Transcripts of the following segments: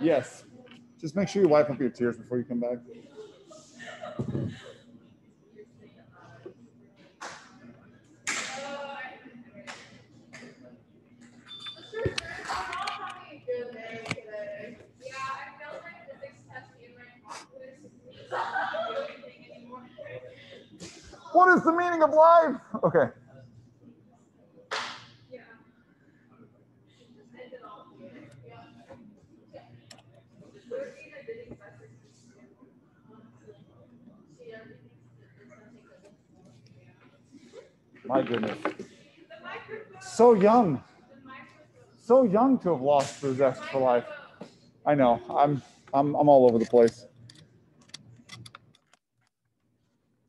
Yes. Just make sure you wipe up your tears before you come back. What is the meaning of life? Okay. My goodness. So young. So young to have lost the zest for life. I know. I'm I'm I'm all over the place.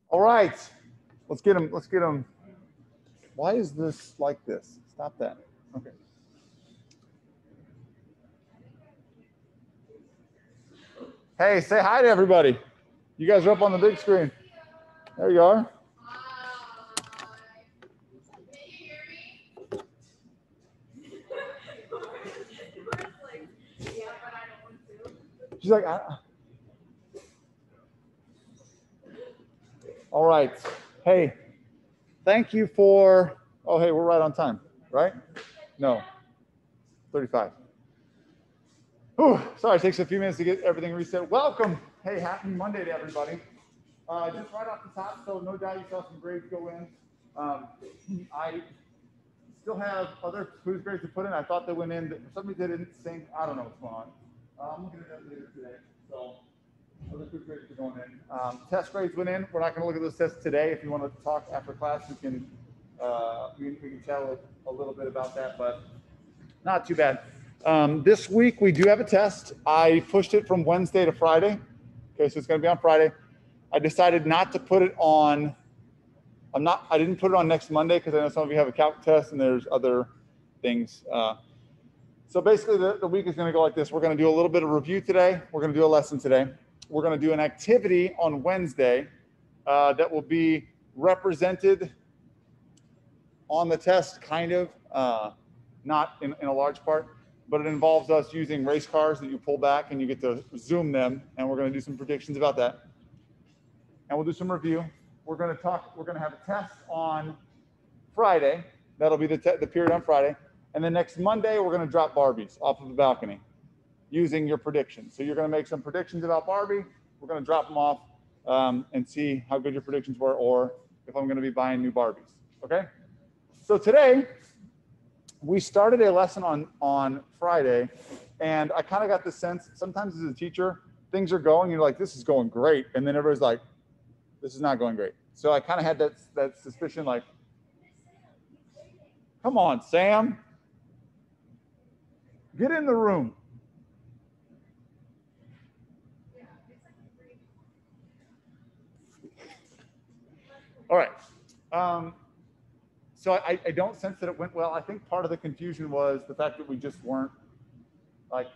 All right. Let's get him. Let's get him. Why is this like this? Stop that. Okay. Hey, say hi to everybody. You guys are up on the big screen. There you are. She's like, I... all right. Hey, thank you for, oh, hey, we're right on time, right? No, 35. Whew, sorry, it takes a few minutes to get everything reset. Welcome. Hey, happy Monday to everybody. Uh, just right off the top, so no doubt you saw some grades go in. Um, I still have other quiz grades to put in. I thought they went in. They didn't sync. I don't know what's going on. Uh, I'm looking at that later today. So other quiz grades are going in. Um, test grades went in. We're not going to look at those tests today. If you want to talk after class, we can uh, we, we can chat a, a little bit about that, but not too bad. Um, this week we do have a test. I pushed it from Wednesday to Friday. Okay, so it's going to be on Friday. I decided not to put it on. I'm not. I didn't put it on next Monday because I know some of you have a calc test and there's other things. Uh, so basically, the, the week is going to go like this. We're going to do a little bit of review today. We're going to do a lesson today. We're going to do an activity on Wednesday uh, that will be represented on the test, kind of, uh, not in, in a large part but it involves us using race cars that you pull back and you get to zoom them. And we're going to do some predictions about that. And we'll do some review. We're going to talk, we're going to have a test on Friday. That'll be the, the period on Friday. And then next Monday, we're going to drop Barbies off of the balcony using your predictions. So you're going to make some predictions about Barbie. We're going to drop them off um, and see how good your predictions were or if I'm going to be buying new Barbies. Okay? So today, we started a lesson on on Friday, and I kind of got the sense sometimes as a teacher, things are going, you're like, this is going great, and then everybody's like, this is not going great. So I kind of had that that suspicion, like, come on, Sam, get in the room. All right. Um, so I, I don't sense that it went well. I think part of the confusion was the fact that we just weren't like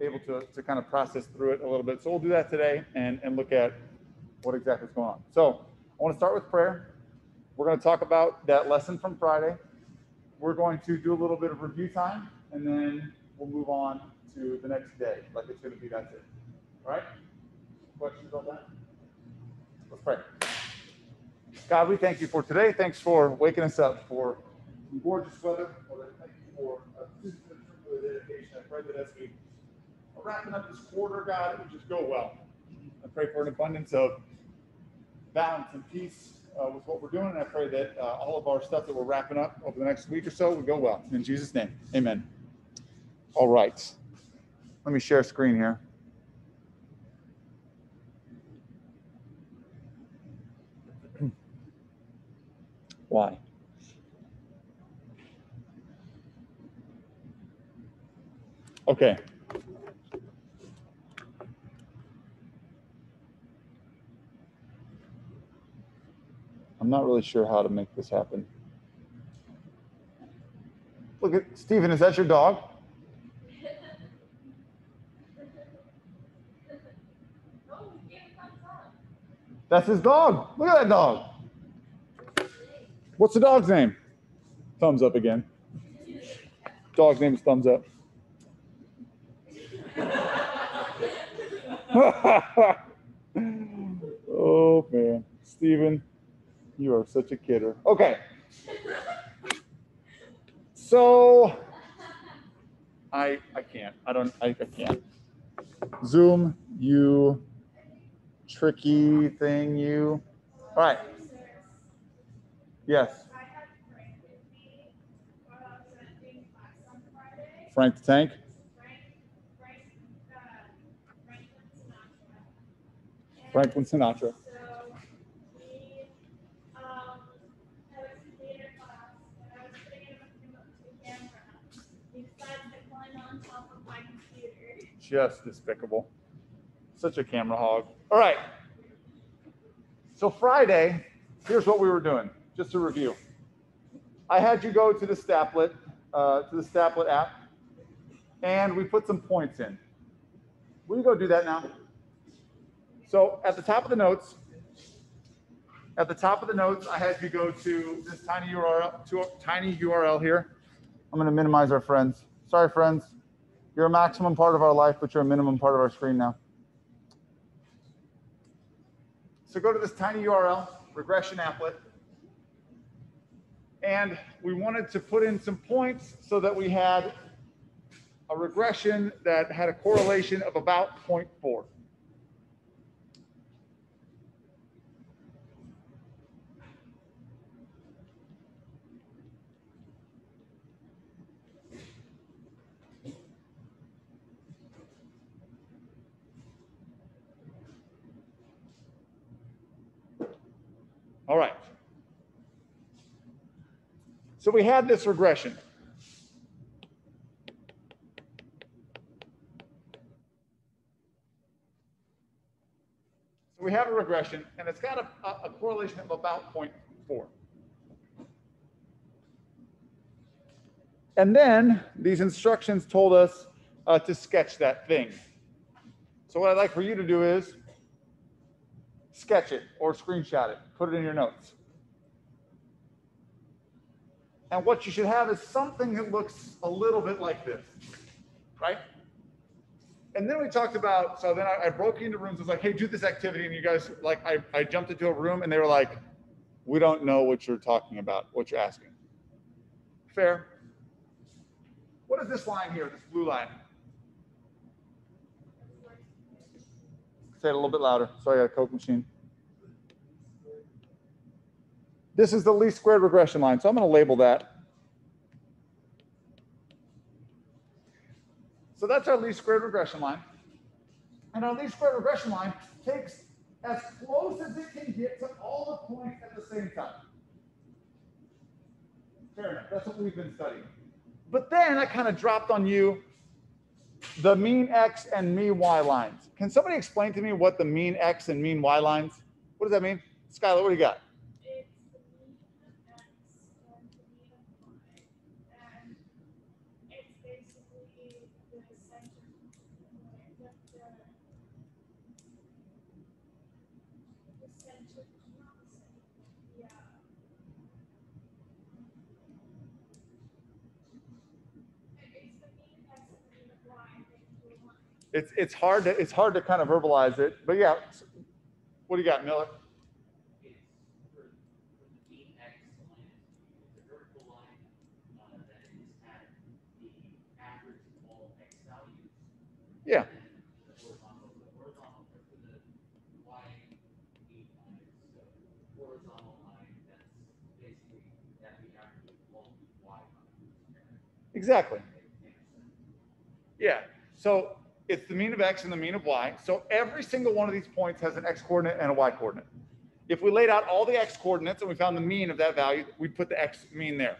able to, to kind of process through it a little bit. So we'll do that today and, and look at what exactly is going on. So I want to start with prayer. We're going to talk about that lesson from Friday. We're going to do a little bit of review time and then we'll move on to the next day. Like it's going to be that's it. All right? Questions about that? Let's pray. God, we thank you for today. Thanks for waking us up for gorgeous weather. Lord, thank you for the dedication. I pray that as we are wrapping up this quarter, God, it would just go well. I pray for an abundance of balance and peace uh, with what we're doing. And I pray that uh, all of our stuff that we're wrapping up over the next week or so would go well. In Jesus' name, amen. All right. Let me share screen here. Why? Okay. I'm not really sure how to make this happen. Look at Stephen, is that your dog? That's his dog. Look at that dog. What's the dog's name? Thumbs up again. Dog's name is thumbs up. oh man, Stephen, you are such a kidder. Okay. So I I can't. I don't I, I can't. Zoom, you tricky thing, you. All right. Yes. Frank the Tank. Franklin Sinatra. Just despicable. Such a camera hog. All right. So Friday, here's what we were doing, just to review. I had you go to the Stapplet, uh, to the Stapplet app, and we put some points in. Will you go do that now? So at the top of the notes, at the top of the notes, I had you go to this tiny URL, to a tiny URL here. I'm going to minimize our friends. Sorry, friends. You're a maximum part of our life, but you're a minimum part of our screen now. So go to this tiny URL, regression applet. And we wanted to put in some points so that we had a regression that had a correlation of about 0.4. All right. So we had this regression. So we have a regression, and it's got a, a correlation of about 0.4. And then these instructions told us uh, to sketch that thing. So what I'd like for you to do is sketch it or screenshot it, put it in your notes. And what you should have is something that looks a little bit like this, right? And then we talked about, so then I, I broke into rooms, I was like, hey, do this activity. And you guys, like, I, I jumped into a room and they were like, we don't know what you're talking about, what you're asking. Fair. What is this line here, this blue line? Say it a little bit louder. Sorry, I got a Coke machine. This is the least squared regression line, so I'm going to label that. So that's our least squared regression line. And our least squared regression line takes as close as it can get to all the points at the same time. Fair enough. That's what we've been studying. But then I kind of dropped on you the mean x and mean y lines. Can somebody explain to me what the mean x and mean y lines? What does that mean? Skylar, what do you got? It's it's hard to it's hard to kind of verbalize it. But yeah, what do you got, Miller? Yeah. Exactly. Yeah. So it's the mean of x and the mean of y. So every single one of these points has an x coordinate and a y coordinate. If we laid out all the x coordinates and we found the mean of that value, we'd put the x mean there.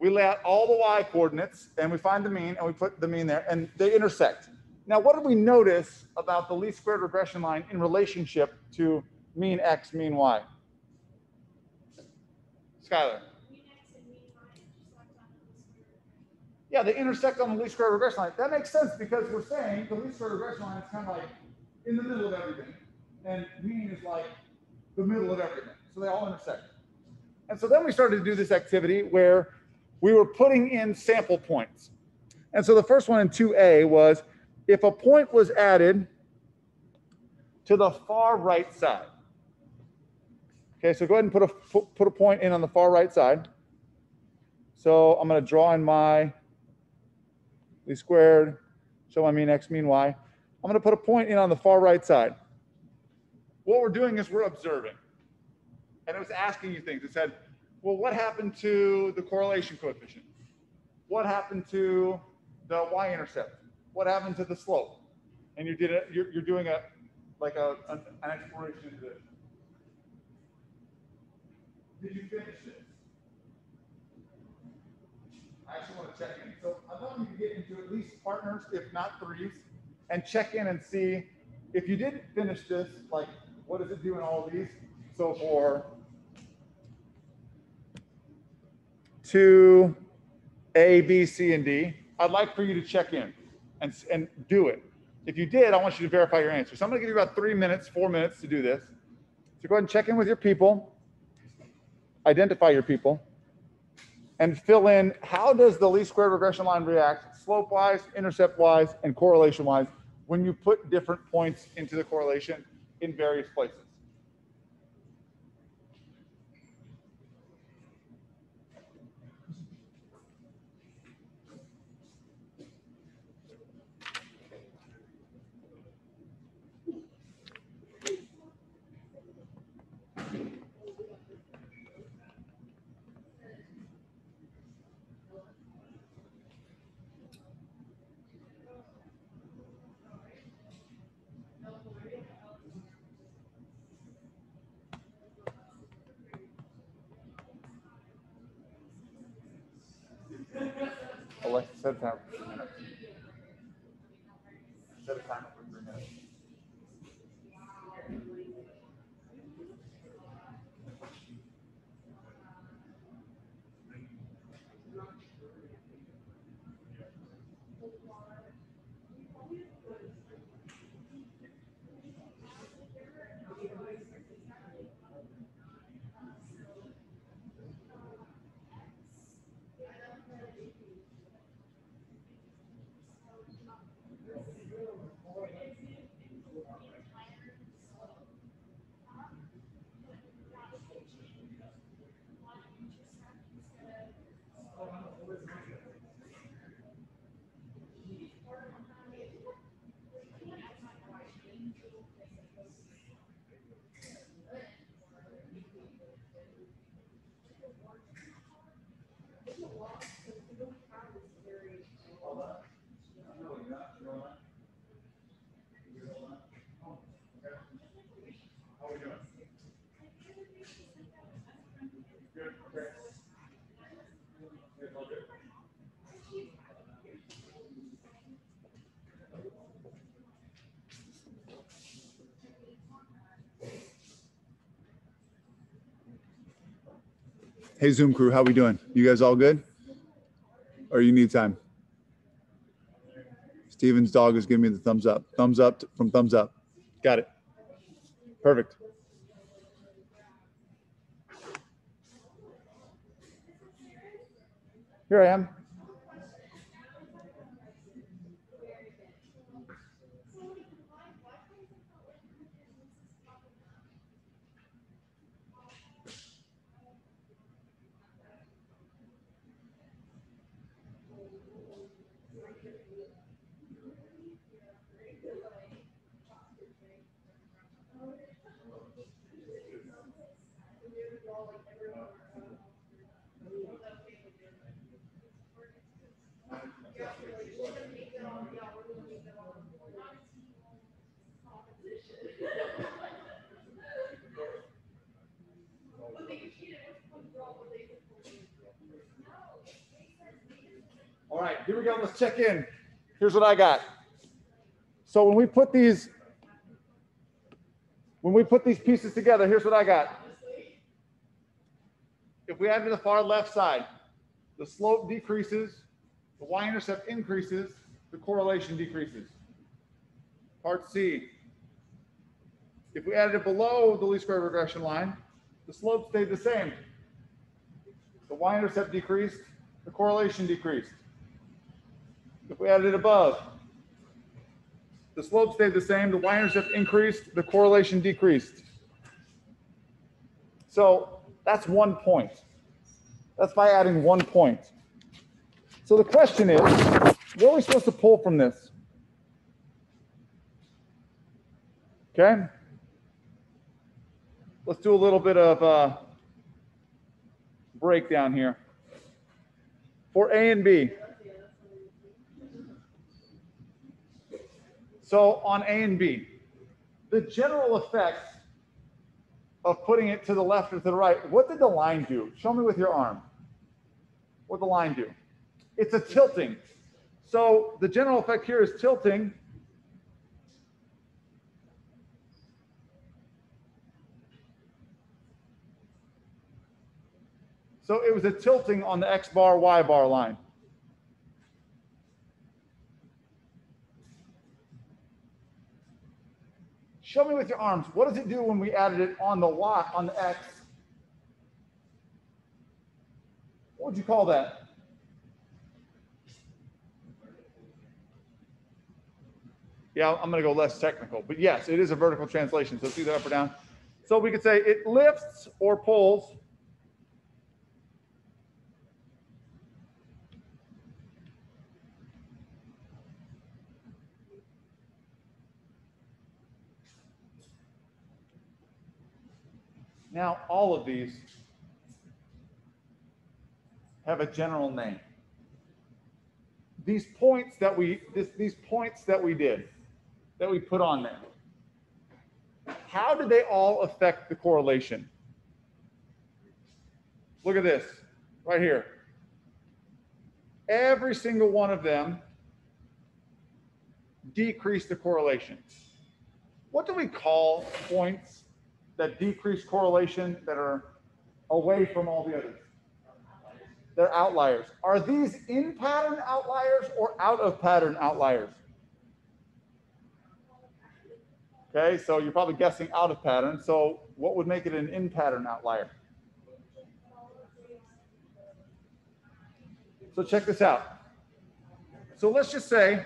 We lay out all the y coordinates and we find the mean and we put the mean there and they intersect. Now, what did we notice about the least squared regression line in relationship to mean x, mean y? Skylar. Yeah, they intersect on the least square regression line. That makes sense because we're saying the least square regression line is kind of like in the middle of everything. And mean is like the middle of everything. So they all intersect. And so then we started to do this activity where we were putting in sample points. And so the first one in 2A was if a point was added to the far right side. Okay, so go ahead and put a put a point in on the far right side. So I'm going to draw in my least squared, show my mean x, mean y. I'm going to put a point in on the far right side. What we're doing is we're observing. And it was asking you things. It said, well, what happened to the correlation coefficient? What happened to the y-intercept? What happened to the slope? And you did it, you're, you're doing a, like a, an, exploration into this. Did you finish it? I actually want to check in. So I want you to get into at least partners, if not threes, and check in and see if you didn't finish this, like what does it do in all these? So for two, A, B, C, and D, I'd like for you to check in and, and do it. If you did, I want you to verify your answer. So I'm going to give you about three minutes, four minutes to do this. So go ahead and check in with your people, identify your people, and fill in how does the least squared regression line react slope-wise, intercept-wise, and correlation-wise when you put different points into the correlation in various places. Alexa, Hey Zoom crew, how we doing? You guys all good? Or you need time? Steven's dog is giving me the thumbs up. Thumbs up from thumbs up. Got it. Perfect. Here I am. All right, here we go. Let's check in. Here's what I got. So when we put these, when we put these pieces together, here's what I got. If we add to the far left side, the slope decreases, the y-intercept increases, the correlation decreases. Part C. If we added it below the least square regression line, the slope stayed the same. The y-intercept decreased, the correlation decreased. If we added it above, The slope stayed the same. The y-intercept increased. The correlation decreased. So that's one point. That's by adding one point. So the question is, what are we supposed to pull from this? Okay. Let's do a little bit of uh, breakdown here. For A and B. So on A and B, the general effect of putting it to the left or to the right, what did the line do? Show me with your arm. What did the line do? It's a tilting. So the general effect here is tilting. So it was a tilting on the X bar, Y bar line. Show me with your arms. What does it do when we added it on the Y, on the X? What would you call that? Yeah, I'm going to go less technical, but yes, it is a vertical translation. So it's either up or down. So we could say it lifts or pulls. Now, all of these have a general name. These points that we, this, these points that we did, that we put on there. How did they all affect the correlation? Look at this right here. Every single one of them decreased the correlation. What do we call points that decrease correlation that are away from all the others? They're outliers. Are these in pattern outliers or out of pattern outliers? Okay, so you're probably guessing out of pattern. So what would make it an in pattern outlier? So check this out. So let's just say,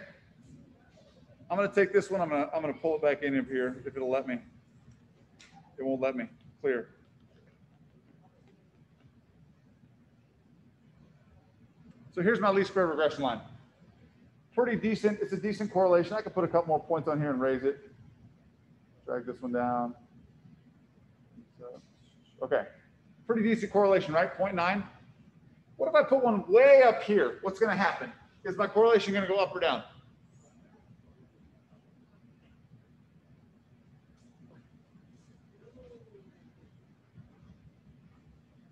I'm to take this one. I'm to, I'm to pull it back in here if it'll let me. It won't let me. Clear. So here's my least square regression line. Pretty decent. It's a decent correlation. I could put a couple more points on here and raise it. Drag this one down. Okay. Pretty decent correlation, right? 0.9. What if I put one way up here? What's going to happen? Is my correlation going to go up or down?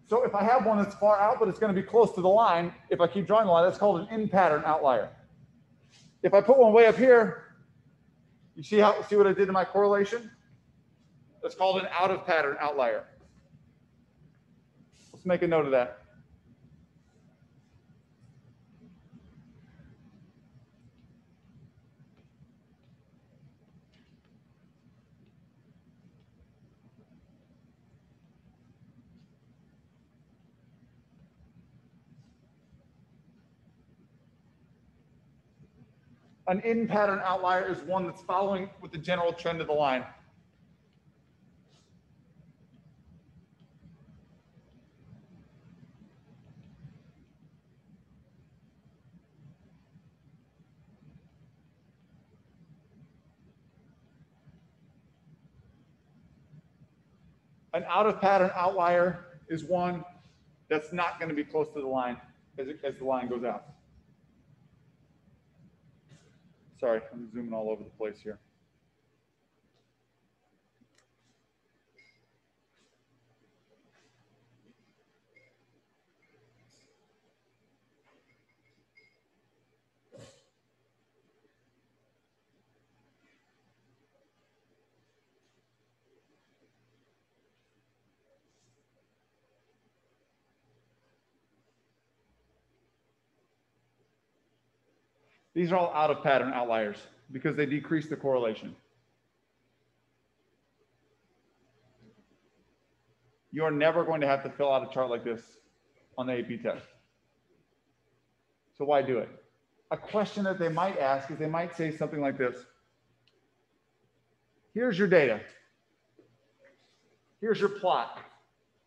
So if I have one that's far out, but it's going to be close to the line, if I keep drawing the line, that's called an in pattern outlier. If I put one way up here, you see how see what I did to my correlation? That's called an out of pattern outlier. Let's make a note of that. An in pattern outlier is one that's following with the general trend of the line. An out of pattern outlier is one that's not going to be close to the line as, it, as the line goes out. Sorry, I'm zooming all over the place here. These are all out of pattern outliers because they decrease the correlation. You're never going to have to fill out a chart like this on the AP test. So why do it? A question that they might ask is they might say something like this. here's your data. Here's your plot.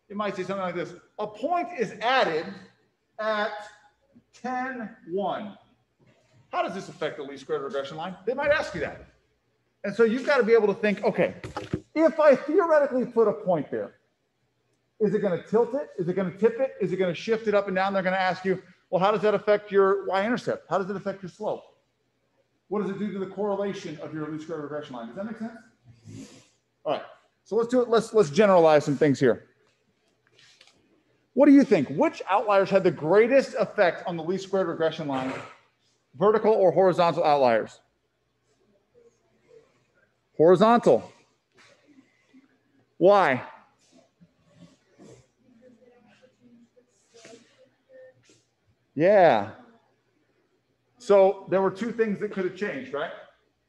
It might say something like this. A point is added at 10, 1. How does this affect the least squared regression line? They might ask you that. And so you've got to be able to think, okay, if I theoretically put a point there, is it going to tilt it? Is it going to tip it? Is it going to shift it up and down? They're going to ask you, well, how does that affect your y-intercept? How does it affect your slope? What does it do to the correlation of your least squared regression line? Does that make sense? All right. So let's do it. Let's let's generalize some things here. What do you think? Which outliers had the greatest effect on the least squared regression line? Vertical or horizontal outliers? Horizontal. Why? Yeah. So there were two things that could have changed, right?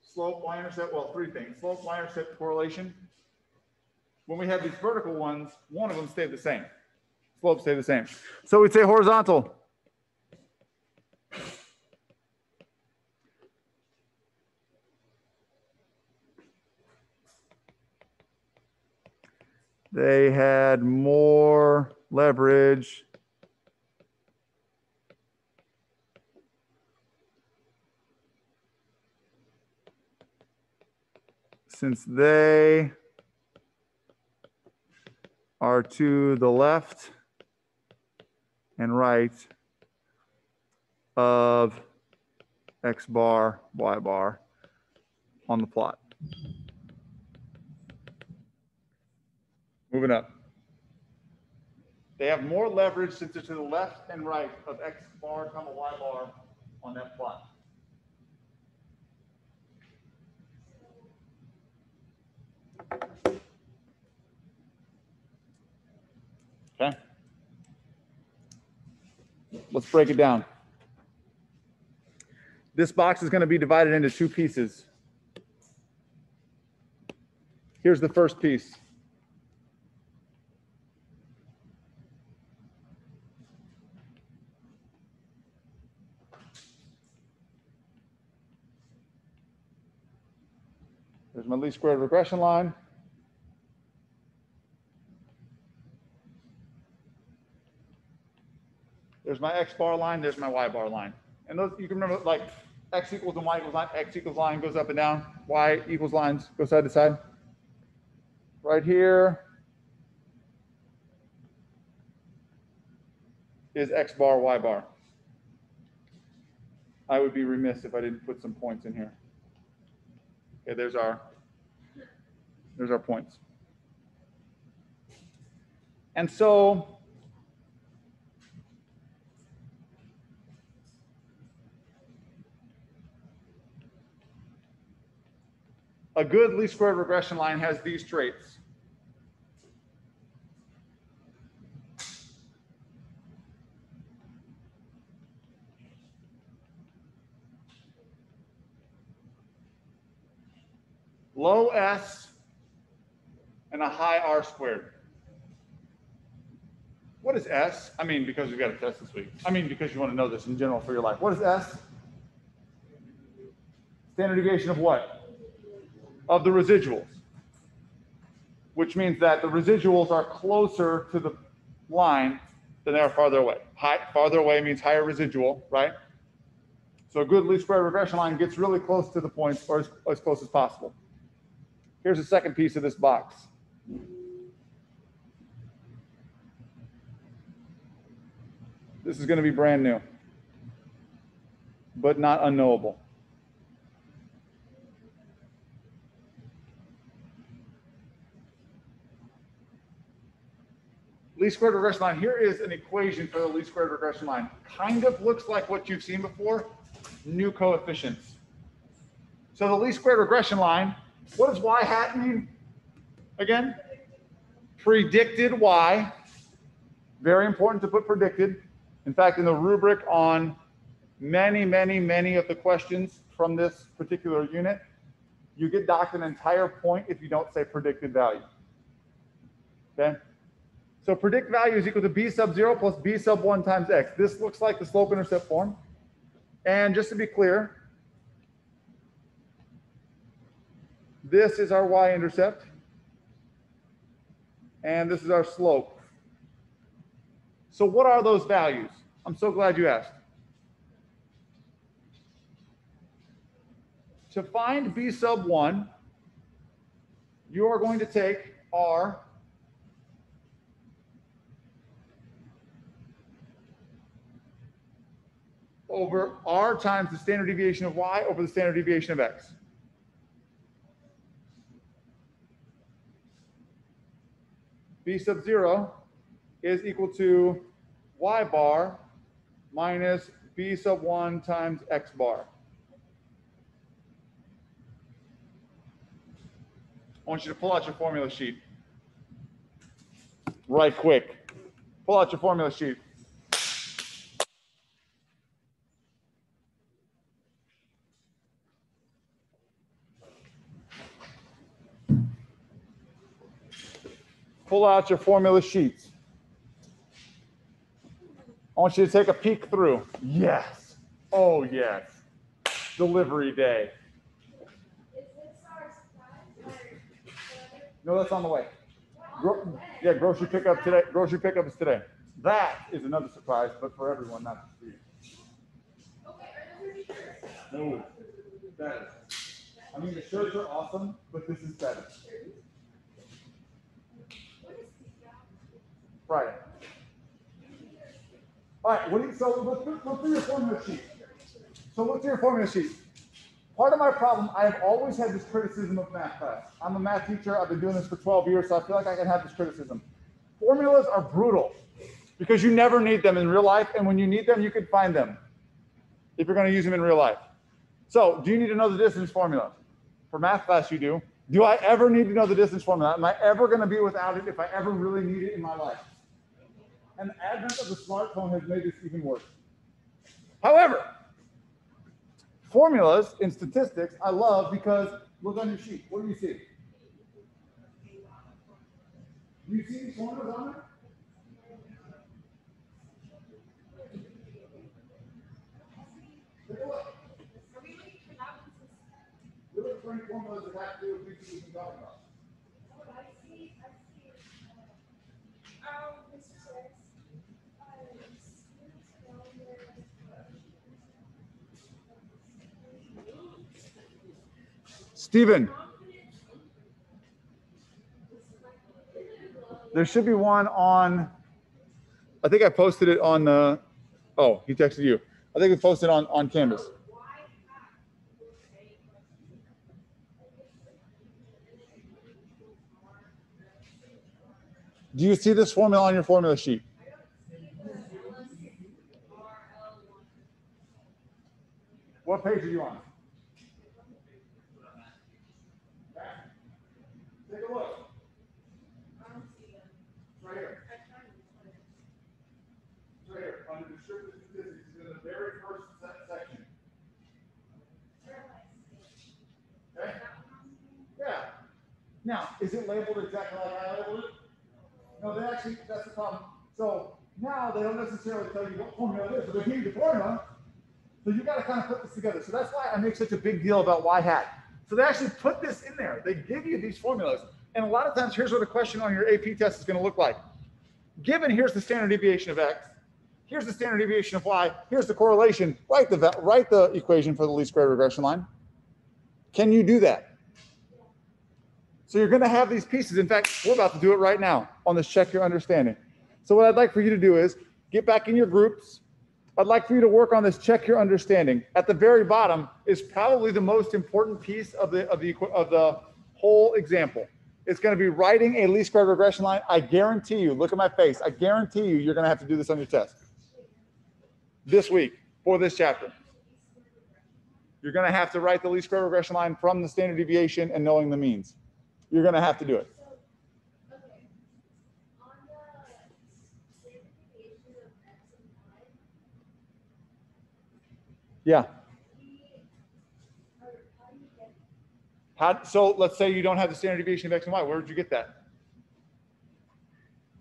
Slope, y-intercept, well, three things. Slope, y-intercept, correlation. When we had these vertical ones, one of them stayed the same. Slope stayed the same. So we'd say horizontal. They had more leverage since they are to the left and right of x bar, y bar on the plot. Moving up. They have more leverage since they're to the left and right of x bar, comma y bar on that plot. Okay. Let's break it down. This box is going to be divided into two pieces. Here's the first piece. There's my least squared regression line. There's my X bar line, there's my Y bar line. And those, you can remember like X equals and Y equals line, X equals line goes up and down, Y equals lines go side to side. Right here is X bar, Y bar. I would be remiss if I didn't put some points in here. Okay, there's our, there's our points. And so a good least squared regression line has these traits. Low S and a high R squared. What is S? I mean, because we've got a test this week. I mean, because you want to know this in general for your life. What is S? Standard deviation of what? of the residuals, which means that the residuals are closer to the line than they are farther away. High, farther away means higher residual, right? So a good least square regression line gets really close to the points or as, as close as possible. Here's the second piece of this box. This is going to be brand new, but not unknowable. least squared regression line. Here is an equation for the least squared regression line. Kind of looks like what you've seen before, new coefficients. So the least squared regression line, what does y hat mean again? Predicted y. Very important to put predicted. In fact, in the rubric on many, many, many of the questions from this particular unit, you get docked an entire point if you don't say predicted value. Okay? So predict value is equal to b sub 0 plus b sub 1 times x. This looks like the slope intercept form. And just to be clear, This is our y-intercept. And this is our slope. So what are those values? I'm so glad you asked. To find b sub 1, you are going to take r over r times the standard deviation of y over the standard deviation of x. b sub 0 is equal to y bar minus b sub 1 times x bar. I want you to pull out your formula sheet. Right quick. Pull out your formula sheet. Pull out your formula sheets. I want you to take a peek through. Yes. Oh, yes. Delivery day. No, that's on the way. Gro yeah, grocery pickup today. Grocery pickup is today. That is another surprise, but for everyone, not for you. No, better. I mean, the shirts are awesome, but this is better. Friday. All right, what do you, so through your formula sheet. So through your formula sheet. Part of my problem, I have always had this criticism of math class. I'm a math teacher. I've been doing this for 12 years, so I feel like I can have this criticism. Formulas are brutal because you never need them in real life, and when you need them, you can find them if you're going to use them in real life. So, do you need to know the distance formula? For math class, you do. Do I ever need to know the distance formula? Am I ever going to be without it if I ever really need it in my life? And the advent of the smartphone has made this even worse. However, formulas in statistics I love because look on your sheet. What do you see? Do you see these formulas on there? Take a look. Look any formulas that have to do with things we've been talking about. Stephen. There should be one on, I think I posted it on the, oh, he texted you. I think we posted on, on Canvas. Do you see this formula on your formula sheet? What page are you on? Take a look. Right here. Right here, under descriptive statistics, in the very first section. Okay? Yeah. Now, is it labeled exactly like I labeled it? No, they actually, that's the problem. So now they don't necessarily tell you what formula it is, but they give you the formula. So you got to kind of put this together. So that's why I make such a big deal about y hat. So they actually put this in there. They give you these formulas. And a lot of times, here's what a question on your AP test is going to look like. Given here's the standard deviation of x, here's the standard deviation of y, here's the correlation, write the, write the equation for the least square regression line. Can you do that? So you're going to have these pieces. In fact, we're about to do it right now on this check your understanding. So what I'd like for you to do is get back in your groups, I'd like for you to work on this check your understanding. At the very bottom is probably the most important piece of the of the of the whole example. It's going to be writing a least square regression line. I guarantee you, look at my face. I guarantee you you're going to have to do this on your test. This week for this chapter. You're going to have to write the least square regression line from the standard deviation and knowing the means. You're going to have to do it. Yeah. How, so let's say you don't have the standard deviation of x and y. Where did you get that?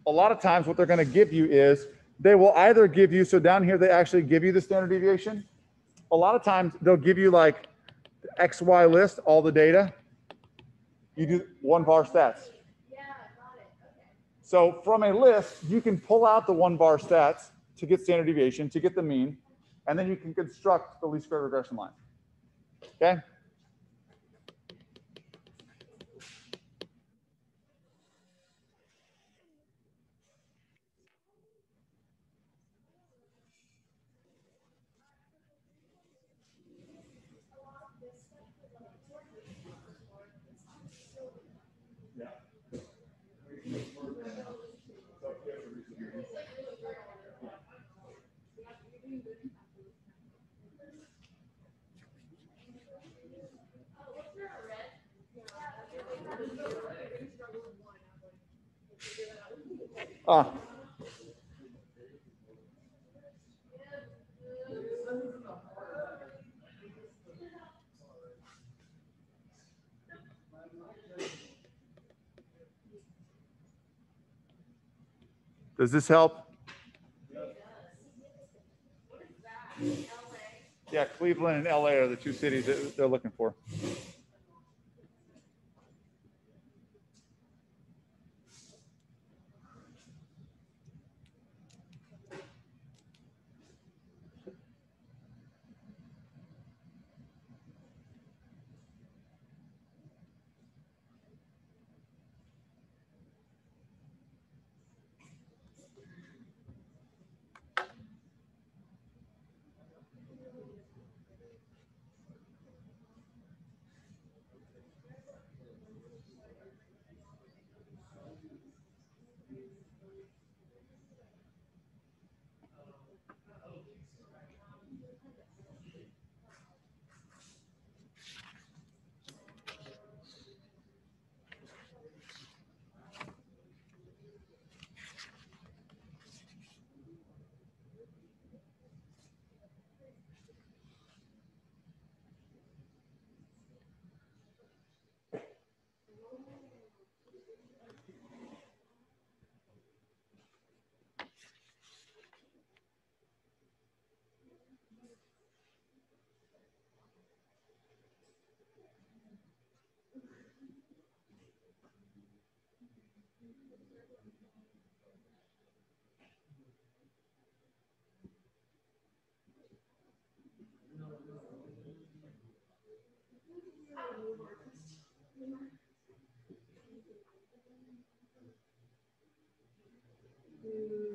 A lot of times what they're going to give you is they will either give you, so down here they actually give you the standard deviation. A lot of times they'll give you like XY list, all the data. You do one var stats. Yeah, got it. Okay. So from a list, you can pull out the one var stats to get standard deviation, to get the mean, and then you can construct the least square regression line. Okay? Ah. Does this help? Yeah, Cleveland and LA are the two cities that they're looking for. Mm.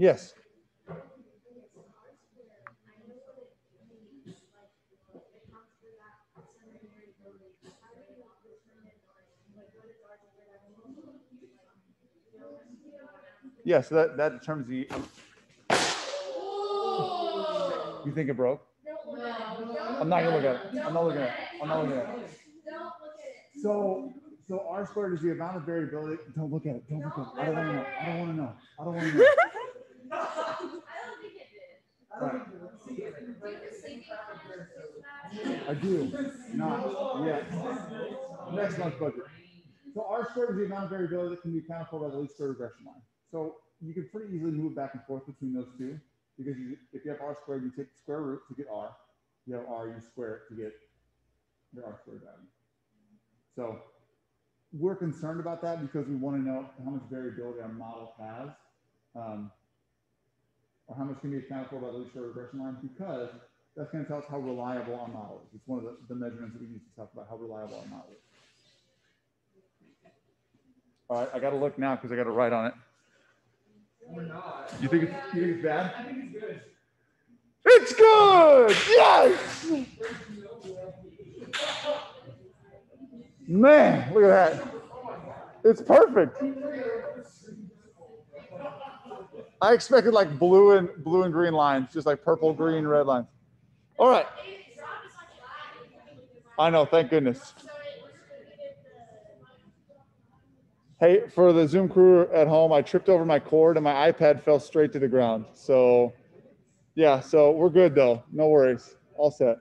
Yes. Yes, that, that determines the. Um, you think it broke? I'm not gonna look at it. I'm not looking at it. I'm not looking at it. So, so R squared is the amount of variability. Don't look at it. Don't look at it. I don't want to know. I don't want to know. I don't want to know. I do not yet. Next month's budget. So R squared is the amount of variability that can be accounted for by the least square regression line. So you can pretty easily move back and forth between those two because you, if you have R squared, you take the square root to get R. You have R, you square it to get the R squared value. So we're concerned about that because we want to know how much variability our model has. Um, or how much can be accounted for by the least square regression line because that's going to tell us how reliable our model is. It's one of the, the measurements that we use to talk about how reliable our model is. All right, I got to look now because I got to write on it. We're not. You think it's, you think it's bad? I think it's good. It's good. Yes. Man, look at that. It's perfect. I expected like blue and blue and green lines, just like purple, green, red lines. All right. I know, thank goodness. Hey, for the Zoom crew at home, I tripped over my cord and my iPad fell straight to the ground. So, yeah, so we're good though. No worries. All set.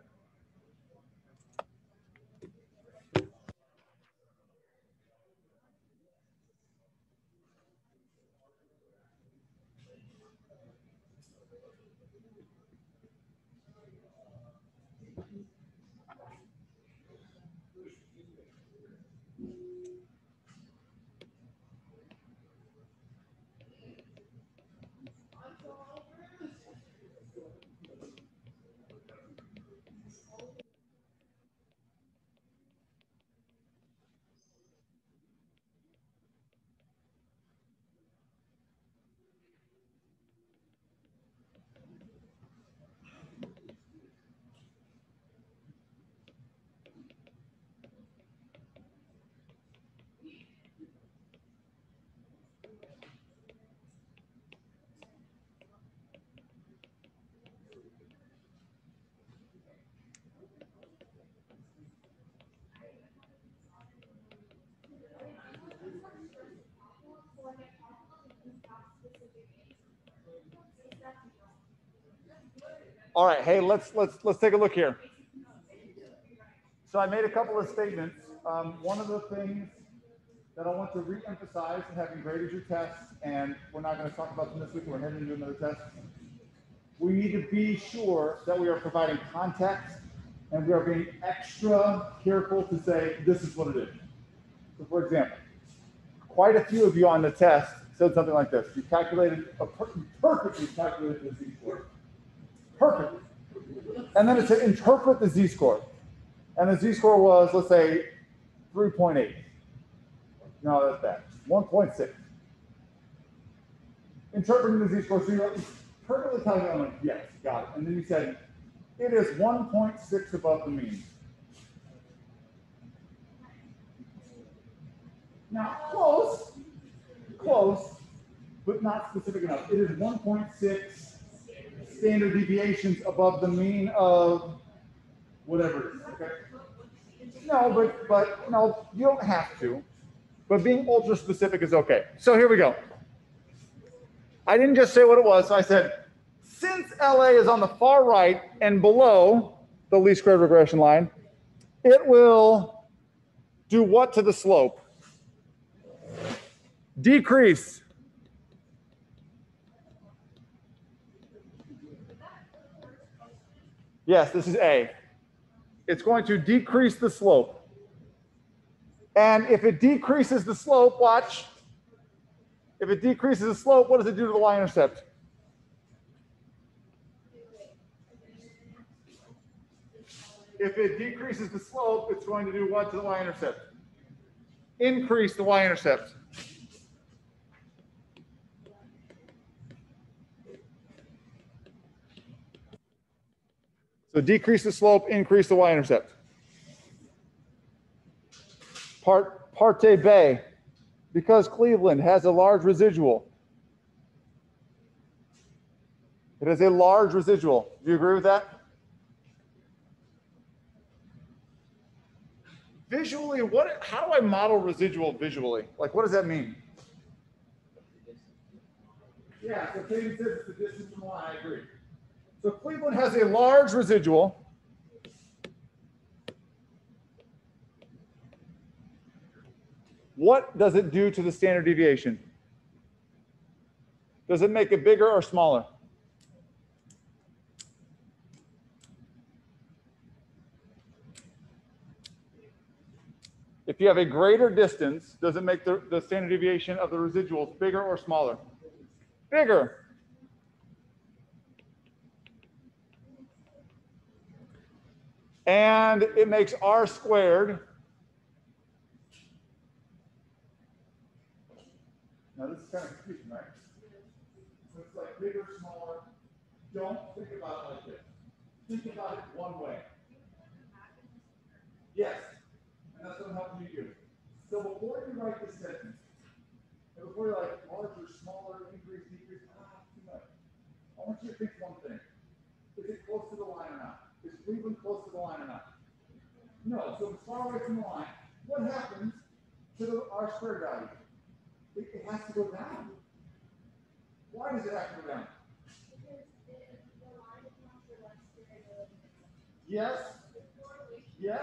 All right, hey, let's let's let's take a look here. So I made a couple of statements. Um, one of the things that I want to re-emphasize in having graded your tests, and we're not going to talk about them this week. We're heading into another test. We need to be sure that we are providing context and we are being extra careful to say this is what it is. So, for example, quite a few of you on the test said something like this: "You calculated a per- perfectly calculated the z-score." Perfect. And then it said interpret the z-score. And the z-score was, let's say, 3.8. No, that's bad. 1.6. Interpreting the z-score, so you're perfectly telling me, I'm like, yes, got it. And then you said, it is 1.6 above the mean. Now, close, close, but not specific enough. It is 1.6 standard deviations above the mean of whatever it is. Okay. No, but but no, you don't have to. But being ultra specific is okay. So here we go. I didn't just say what it was. So I said, since LA is on the far right and below the least squared regression line, it will do what to the slope? Decrease. Yes, this is A. It's going to decrease the slope. And if it decreases the slope, watch. If it decreases the slope, what does it do to the y-intercept? If it decreases the slope, it's going to do what to the y-intercept? Increase the y-intercept. So decrease the slope, increase the y-intercept. Part parte B, because Cleveland has a large residual. It has a large residual. Do you agree with that? Visually, what? How do I model residual visually? Like, what does that mean? Yeah, so Katie says it's the distance from y. I agree. So Cleveland has a large residual. What does it do to the standard deviation? Does it make it bigger or smaller? If you have a greater distance, does it make the, the standard deviation of the residuals bigger or smaller? Bigger. And it makes r squared. Now this is kind of confusing, right? So it's like bigger, smaller. Don't think about it like this. Think about it one way. Yes. And that's what I'm helping you do. So before you write this sentence, and before you're like larger, smaller, increase, decrease, ah, too much. I want you to think one thing. Is it close to the line or not? Is No, so it's far away from the line. What happens to the R squared value? It, it has to go down. Why does it have to go down? Yes, yes.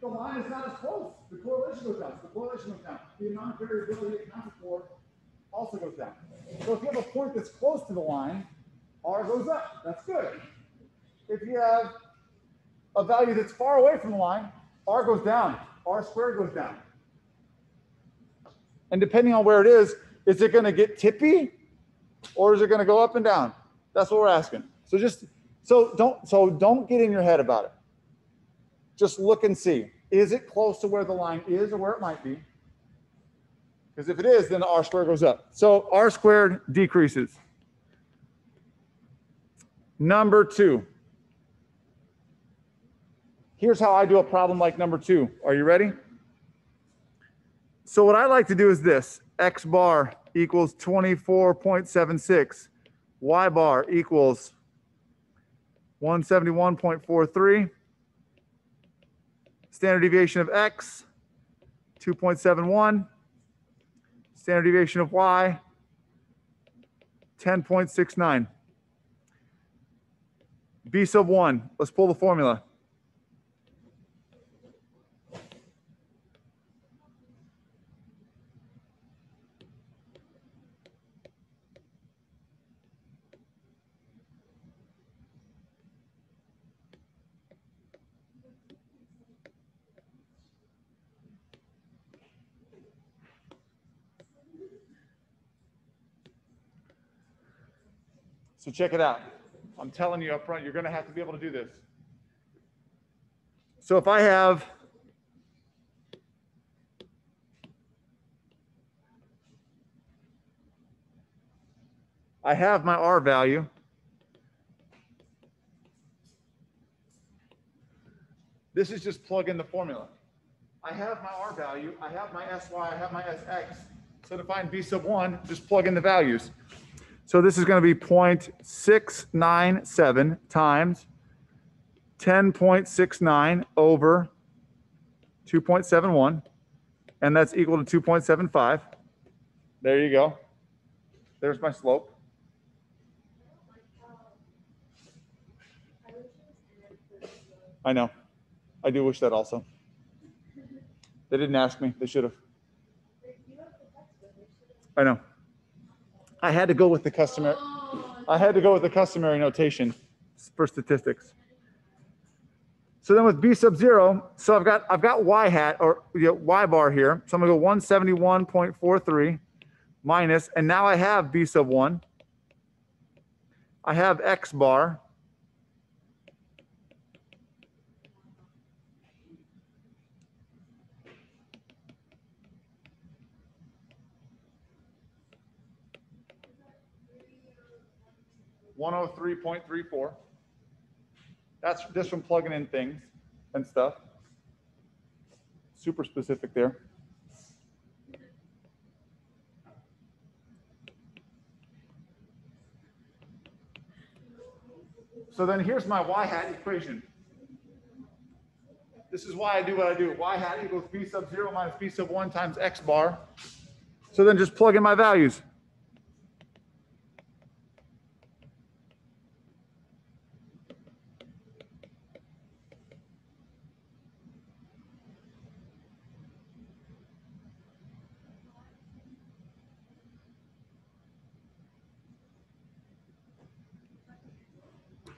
The line is not as close. The correlation goes down. So the correlation goes down. The amount of variability it accounted for also goes down. So if you have a point that's close to the line, R goes up. That's good. If you have a value that's far away from the line, R goes down. R squared goes down. And depending on where it is, is it going to get tippy or is it going to go up and down? That's what we're asking. So just so don't so don't get in your head about it. Just look and see. Is it close to where the line is or where it might be? Because if it is, then the R squared goes up. So R squared decreases. Number two. Here's how I do a problem like number two. Are you ready? So what I like to do is this. X bar equals 24.76. Y bar equals 171.43. Standard deviation of X, 2.71. Standard deviation of Y, 10.69. B sub one, let's pull the formula. Check it out. I'm telling you up front, you're going to have to be able to do this. So if I have I have my R value. This is just plug in the formula. I have my R value, I have my SY, I have my SX. So to find V sub one, just plug in the values. So this is going to be 0.697 times 10.69 over 2.71, and that's equal to 2.75. There you go. There's my slope. I know. I do wish that also. They didn't ask me. They should have. I know. I had to go with the customer. I had to go with the customary notation for statistics. So then with B sub zero, so I've got I've got y hat or you know, y bar here. So I'm gonna go 171.43 minus, and now I have B sub one. I have X bar. One hundred three point three four. That's just from plugging in things and stuff. Super specific there. So then here's my y hat equation. This is why I do what I do. Y hat equals b sub 0 minus b sub 1 times x bar. So then just plug in my values.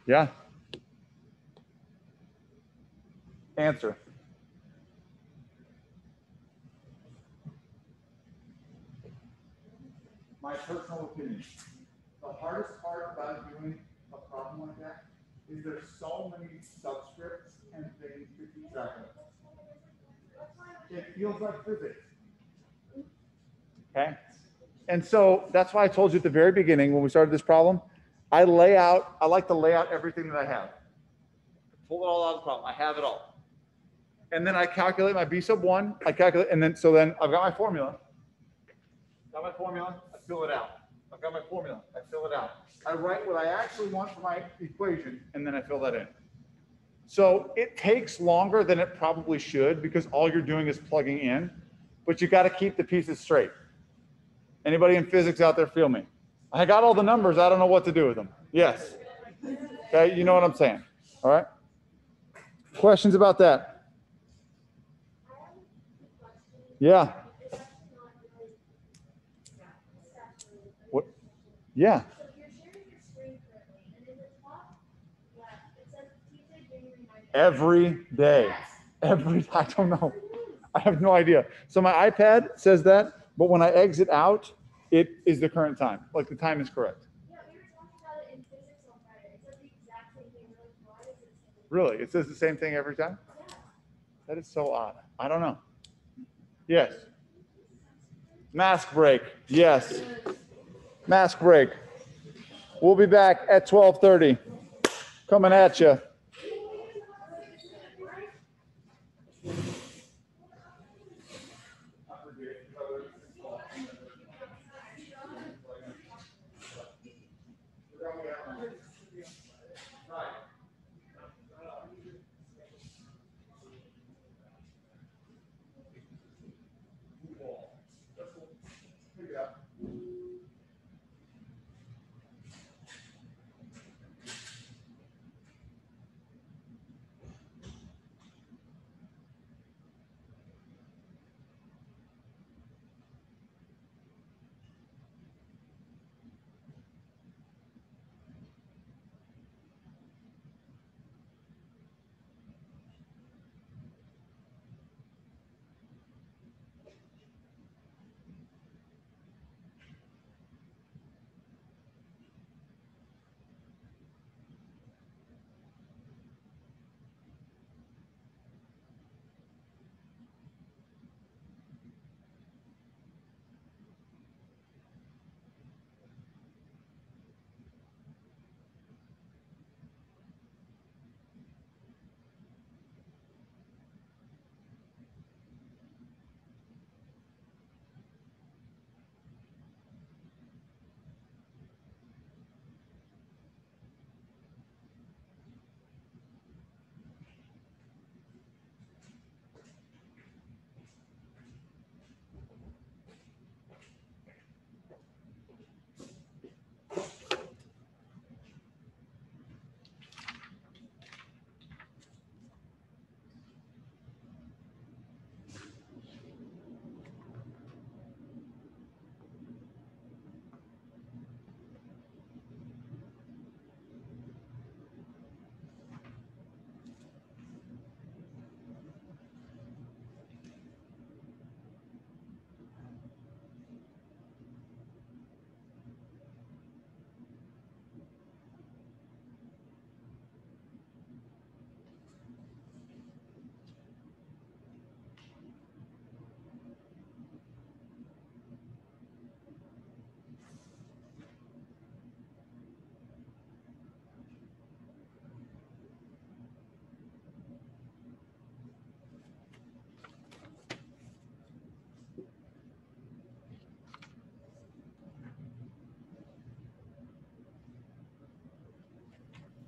Yeah. Answer. My personal opinion. The hardest part about doing a problem like that is there's so many subscripts and things to keep track of. It feels like physics. Okay? And so that's why I told you at the very beginning when we started this problem, I lay out, I like to lay out everything that I have. Pull it all out of the problem. I have it all. And then I calculate my B sub one. I calculate, and then so then I've got my formula. Got my formula, I fill it out. I've got my formula, I fill it out. I write what I actually want for my equation, and then I fill that in. So it takes longer than it probably should because all you're doing is plugging in, but you got to keep the pieces straight. Anybody in physics out there feel me? I got all the numbers. I don't know what to do with them. Yes. Okay. You know what I'm saying. All right. Questions about that? Yeah. What? Yeah. Every day. Every, I don't know. I have no idea. So my iPad says that, but when I exit out, it is the current time. Like the time is correct. Yeah, we were talking about it in physics on Friday. It said the exact same thing. We're like, why is it saying? Really? It says the same thing every time? Yeah. That is so odd. I don't know. Yes. Mask break. Yes. Mask break. We'll be back at 12:30. Coming at you.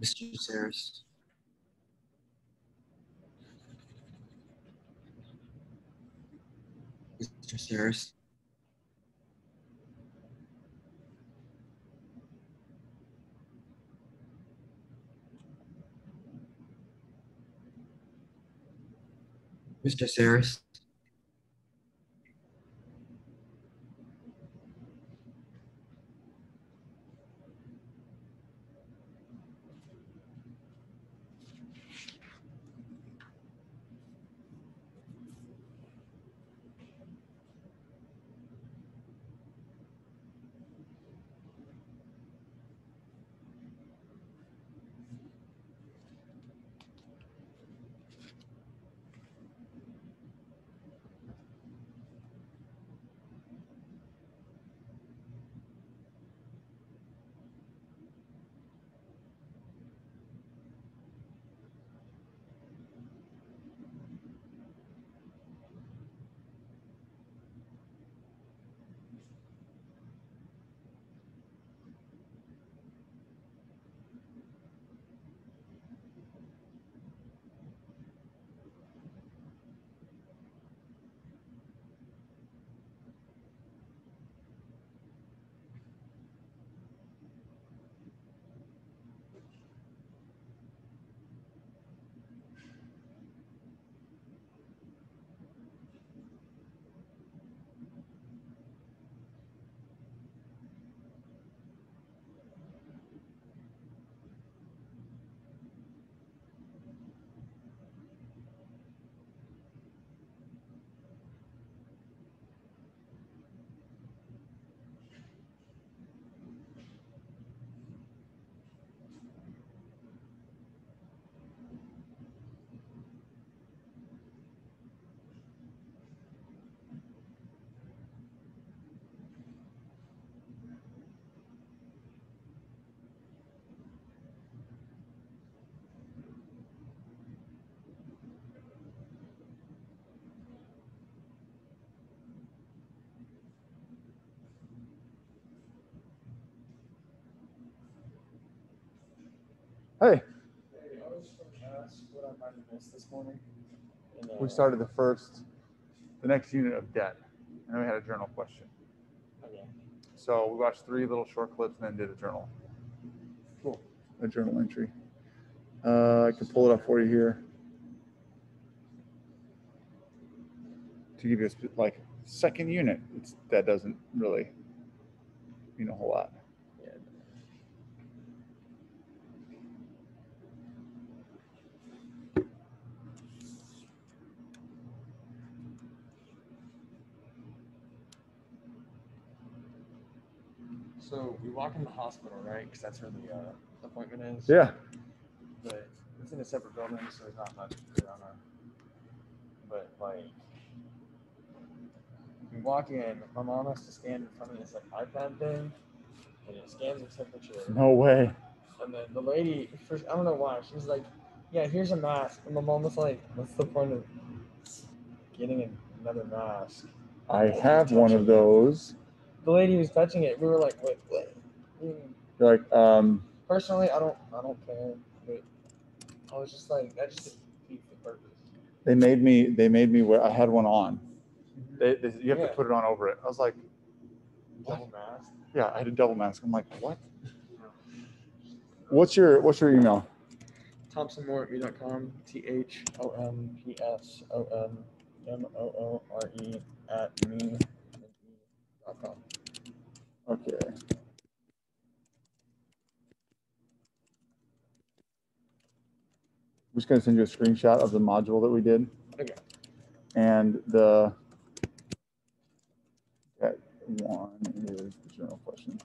Mr. Saris. Mr. Saris. Mr. Saris. And, we started the first, the next unit of debt, and then we had a journal question. Okay. So we watched three little short clips and then did a journal, Cool. a journal entry. Uh, I can pull it up for you here. To give you a like second unit, it's, that doesn't really mean a whole lot. Yeah. So we walk in the hospital, right? Because that's where the uh, appointment is. Yeah. But it's in a separate building, so there's not much on our. But like, we walk in, my mom has to stand in front of this like iPad thing, and it scans her temperature. No way. And then the lady, first, I don't know why, she was like, "Yeah, here's a mask." And my mom was like, "What's the point of getting another mask?" I have one of those. The lady was touching it. We were like, "Wait, what?" Mm, You're like, um, Personally, I don't, I don't care. But I was just like, that just defeats the purpose. they made me, they made me wear, I had one on. They, they, you have Yeah. to put it on over it. I was like, Double mask. yeah, I had a double mask. I'm like, what? What's your, what's your email? ThompsonMore.com. T H O M P S O N M O O R E at me. dot com. Okay. I'm just gonna send you a screenshot of the module that we did. Okay. And the that one is the journal question.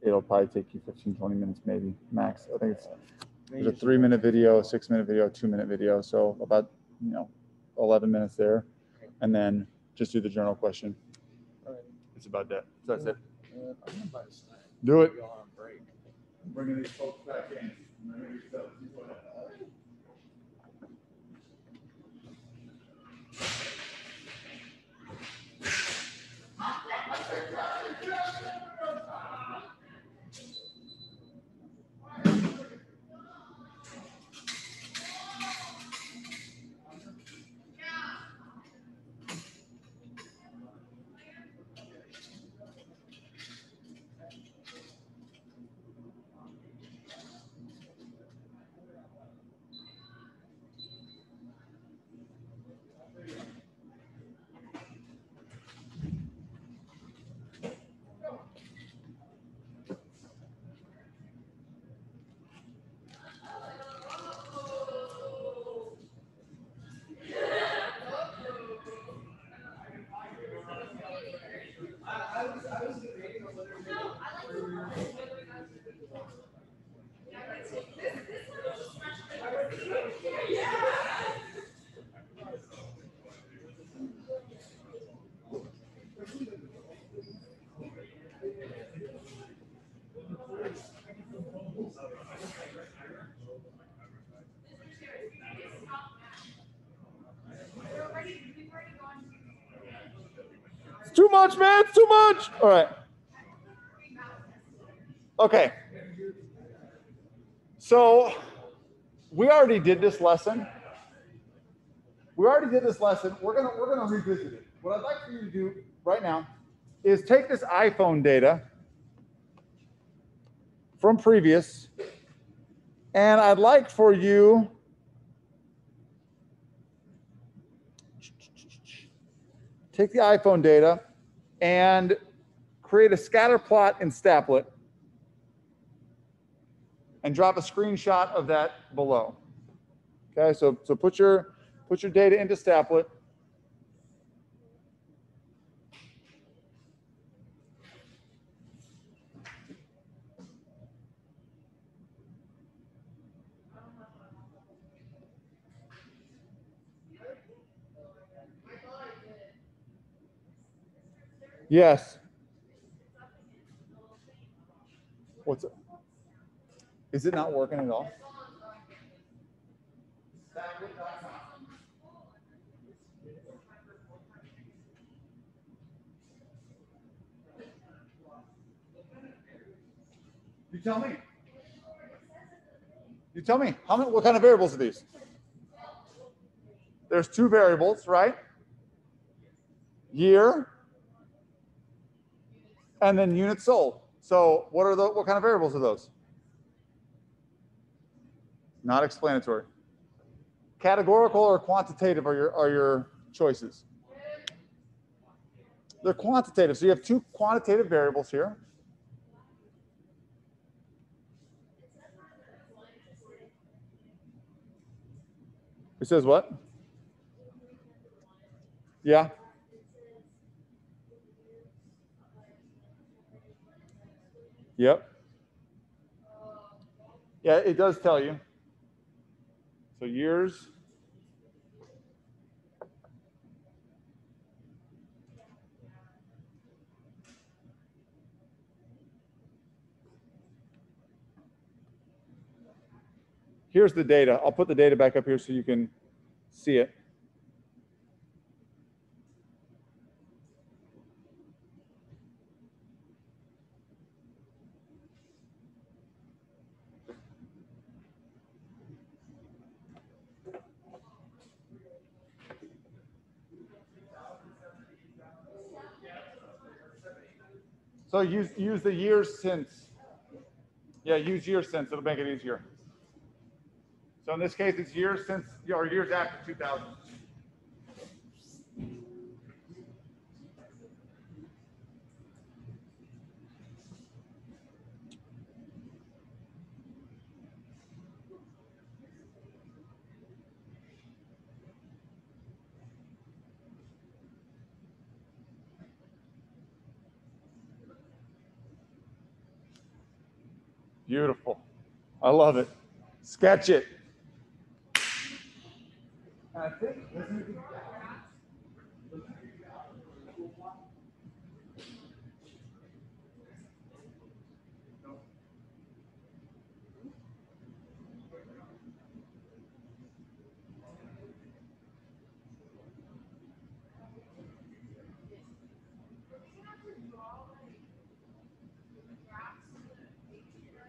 It'll probably take you 15, 20 minutes, maybe max. I think it's there's a three minute video, a six minute video, a two minute video. So about, you know, 11 minutes there. And then just do the journal question. Alright. It's about that. So that's it. Uh, I'm gonna buy a snack. Do it. Go on break. Bringing these folks back in. Much, man. It's too much. All right. Okay. So we already did this lesson. We already did this lesson. We're gonna we're gonna revisit it. What I'd like for you to do right now is take this iPhone data from previous, and I'd like for you take the iPhone data and create a scatter plot in Stapplet and drop a screenshot of that below. Okay, so so put your put your data into Stapplet. Yes. What's it? Is it not working at all? You tell me. You tell me. How many, what kind of variables are these? There's two variables, right? Year and then units sold. So what are the what kind of variables are those? Not explanatory. Categorical or quantitative are your are your choices. They're quantitative. So you have two quantitative variables here. It says what? Yeah. Yep. Yeah, it does tell you. So years. Here's the data. I'll put the data back up here so you can see it. So use use the years since. Yeah, use years since. It'll make it easier. So in this case, it's years since or years after 2000. Beautiful. I love it. Sketch it. And I think, potentially. It's happened before. I like to think that it's uh, not after 2000, that it's just iPhone sold in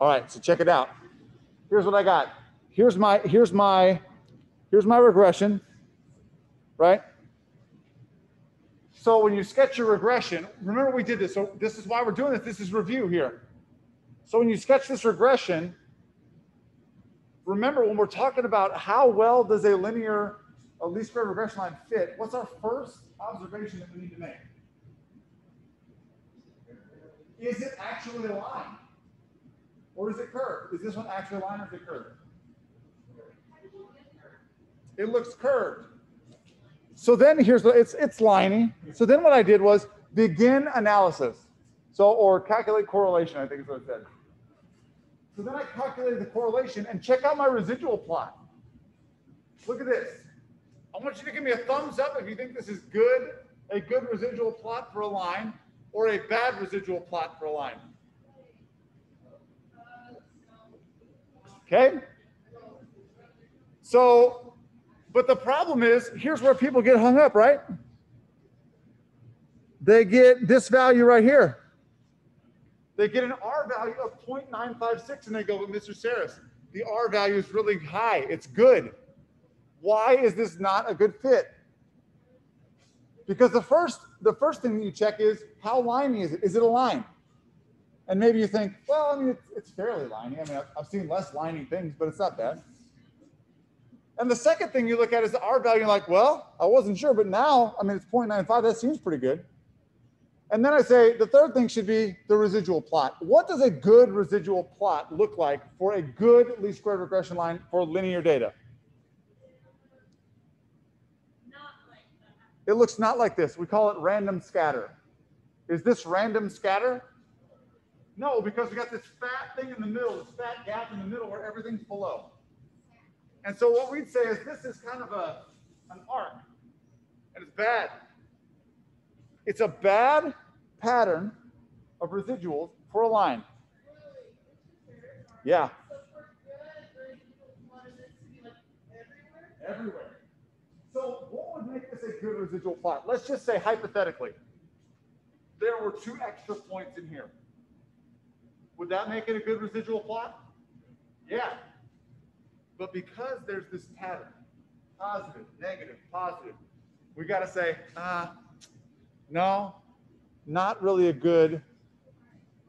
All right, so check it out. Here's what I got. Here's my here's my here's my regression, right? So when you sketch your regression, remember we did this. So this is why we're doing this. This is review here. So when you sketch this regression, remember when we're talking about how well does a linear, a least square regression line fit, what's our first observation that we need to make? Is it actually a line? Or is it curved? Is this one actually a line or is it curved? It looks curved. So then here's the, it's it's liney. So then what I did was begin analysis. So or calculate correlation, I think is what it said. So then I calculated the correlation and check out my residual plot. Look at this. I want you to give me a thumbs up if you think this is good, a good residual plot for a line, or a bad residual plot for a line. Okay? So, but the problem is, here's where people get hung up, right? They get this value right here. They get an R value of 0.956 and they go, but Mr. Saris, the R value is really high. It's good. Why is this not a good fit? Because the first, the first thing you check is how liney is it? Is it a line? And maybe you think, well, I mean, it's, fairly liney. I mean, I've, seen less lining things, but it's not bad. And the second thing you look at is the R value. You're like, well, I wasn't sure, but now, I mean, it's 0.95. That seems pretty good. And then I say the third thing should be the residual plot. What does a good residual plot look like for a good least squared regression line for linear data? It looks not like this. We call it random scatter. Is this random scatter? No, because we got this fat thing in the middle, this fat gap in the middle where everything's below. And so what we'd say is this is kind of a an arc, and it's bad. It's a bad pattern of residuals for a line. Yeah, everywhere. So what would make this a good residual plot? Let's just say hypothetically, there were two extra points in here. Would that make it a good residual plot? Yeah. But because there's this pattern, positive, negative, positive, we got to say, ah, no, not really a good,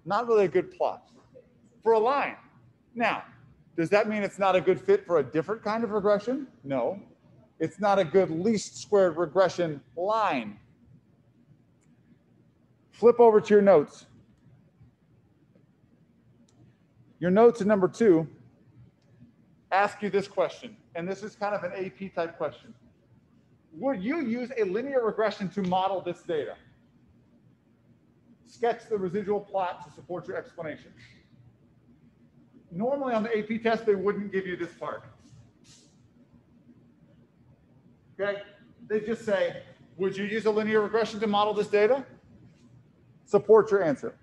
not really a good plot for a line. Now, does that mean it's not a good fit for a different kind of regression? No. It's not a good least squared regression line. Flip over to your notes. Your notes in number two ask you this question, and this is kind of an AP type question. Would you use a linear regression to model this data? Sketch the residual plot to support your explanation. Normally on the AP test, they wouldn't give you this part. Okay, they just say, would you use a linear regression to model this data? Support your answer.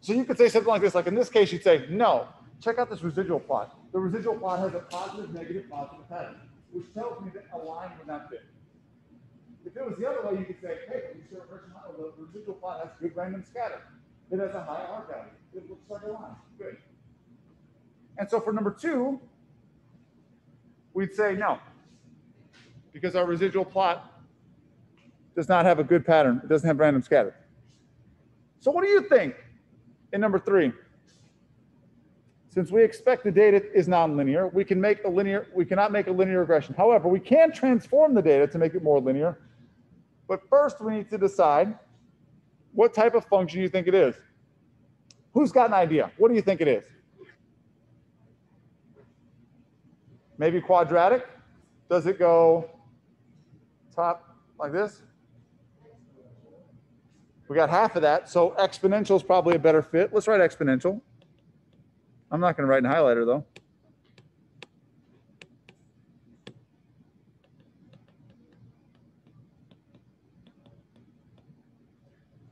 So you could say something like this, like in this case, you'd say, no, check out this residual plot. The residual plot has a positive, negative, positive pattern, which tells me that a line would not fit. If it was the other way, you could say, hey, the least regression model, the residual plot has good random scatter. It has a high R value. It looks like a line. Good. And so for number two, we'd say no, because our residual plot does not have a good pattern. It doesn't have random scatter. So what do you think in number three? Since we expect the data is nonlinear, we can make a linear, we cannot make a linear regression. However, we can transform the data to make it more linear. But first we need to decide what type of function you think it is. Who's got an idea? What do you think it is? Maybe quadratic? Does it go top like this? We got half of that, so exponential is probably a better fit. Let's write exponential. I'm not going to write in highlighter though.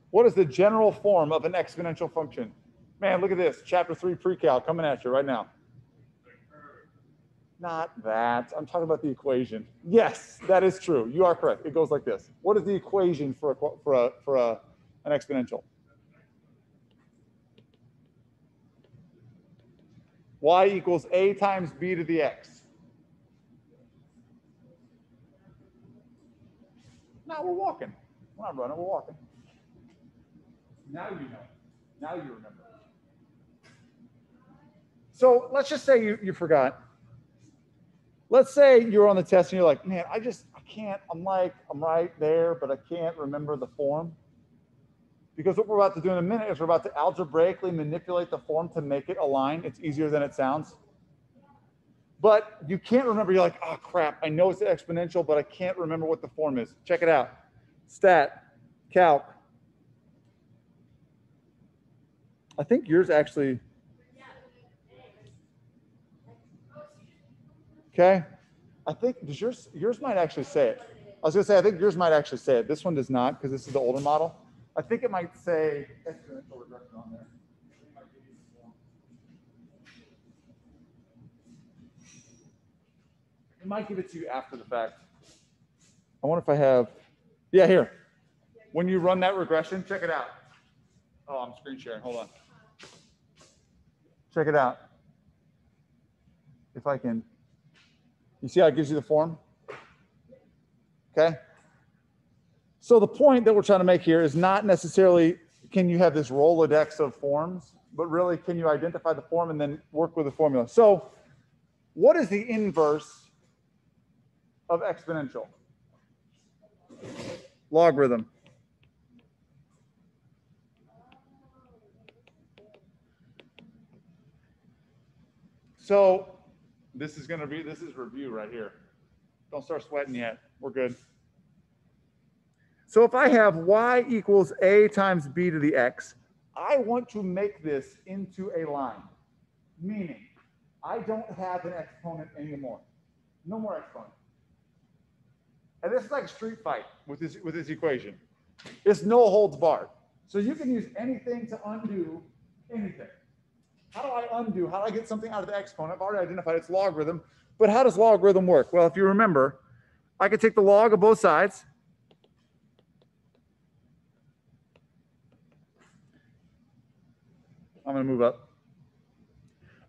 What is the general form of an exponential function? Man, look at this. Chapter 3 pre-cal coming at you right now. Not that. I'm talking about the equation. Yes, that is true. You are correct. It goes like this. What is the equation for a for a for a exponential? y equals a times b to the x. Now we're walking. We're not running, we're walking. Now you know. Now you remember. So let's just say you, you forgot. Let's say you're on the test and you're like, man, I just, I can't, I'm like, I'm right there, but I can't remember the form. Because what we're about to do in a minute is we're about to algebraically manipulate the form to make it align. It's easier than it sounds. But you can't remember, you're like, oh crap, I know it's exponential, but I can't remember what the form is. Check it out. Stat, calc. I think yours actually, okay? I think, does yours, yours might actually say it. I was gonna say, I think yours might actually say it. This one does not, because this is the older model. I think it might say exponential regression on there. It might give it to you after the fact. I wonder if I have, yeah, here. When you run that regression, check it out. Oh, I'm screen sharing. Hold on. Check it out. If I can, you see how it gives you the form? Okay. So the point that we're trying to make here is not necessarily can you have this Rolodex of forms, but really can you identify the form and then work with the formula? So what is the inverse of exponential? Logarithm. So this is going to be, this is review right here. Don't start sweating yet. We're good. So if I have y equals a times b to the x, I want to make this into a line, meaning I don't have an exponent anymore. No more exponent. And this is like street fight with this, with this equation. It's no holds barred. So you can use anything to undo anything. How do I undo? How do I get something out of the exponent? I've already identified its logarithm. But how does logarithm work? Well, if you remember, I could take the log of both sides. I'm going to move up.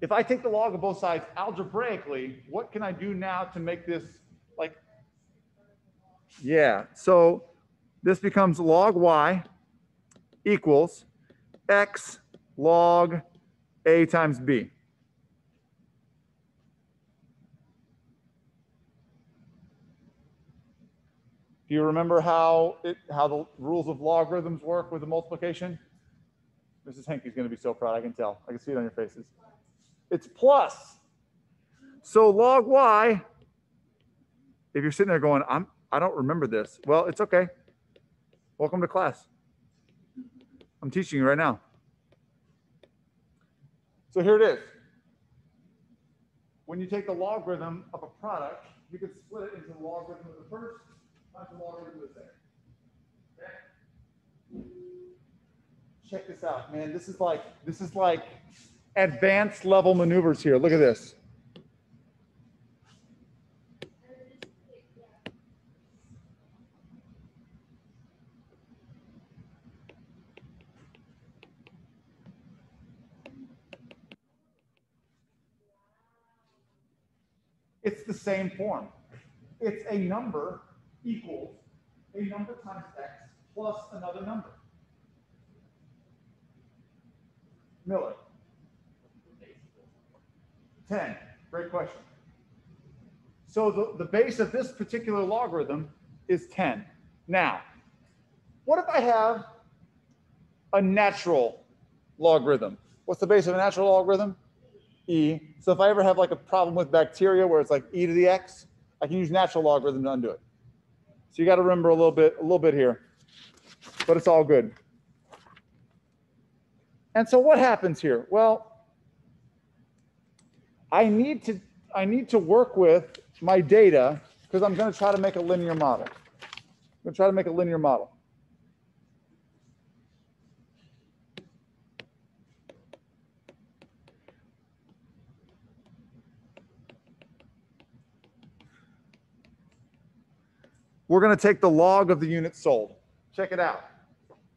If I take the log of both sides algebraically, what can I do now to make this like? Yeah, so this becomes log y equals x log a times b. Do you remember how it how the rules of logarithms work with the multiplication? Mrs. Henke's going to be so proud. I can tell. I can see it on your faces. It's plus. So log y, if you're sitting there going, I'm I don't remember this. Well, it's okay. Welcome to class. I'm teaching you right now. So here it is. When you take the logarithm of a product, you can split it into the logarithm of the first times the logarithm of the second. Check this out, man. This is like this is like advanced level maneuvers here. Look at this. It's the same form. It's a number equals a number times x plus another number. Miller. 10. Great question. So the, the base of this particular logarithm is 10. Now, what if I have a natural logarithm? What's the base of a natural logarithm? E. So if I ever have like a problem with bacteria where it's like e to the x, I can use natural logarithm to undo it. So you got to remember a little bit, a little bit here, but it's all good. And so what happens here? Well, I need to I need to work with my data because I'm going to try to make a linear model. I'm going to try to make a linear model. We're going to take the log of the units sold. Check it out.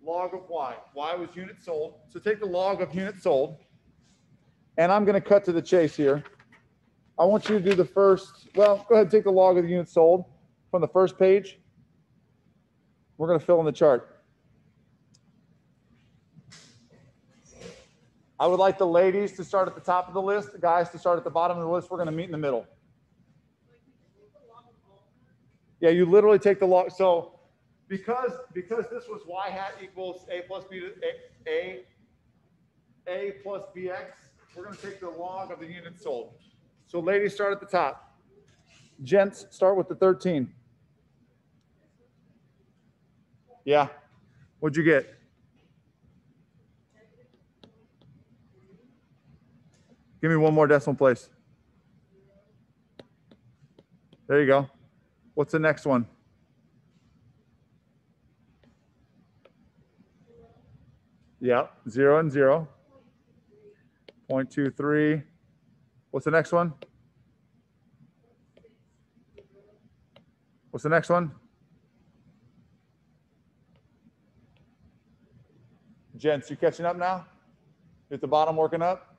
Log of y. y was units sold. So take the log of units sold. And I'm going to cut to the chase here. I want you to do the first, well, go ahead and take the log of the units sold from the first page. We're going to fill in the chart. I would like the ladies to start at the top of the list, the guys to start at the bottom of the list. We're going to meet in the middle. Yeah, you literally take the log. So because because this was y hat equals a plus b to a, a, a plus bx, we're going to take the log of the units sold. So ladies start at the top. Gents start with the 13. Yeah. What'd you get? Give me one more decimal place. There you go. What's the next one? Yeah, zero and zero. 0.23. What's the next one? What's the next one? Gents, you catching up now? At the bottom working up?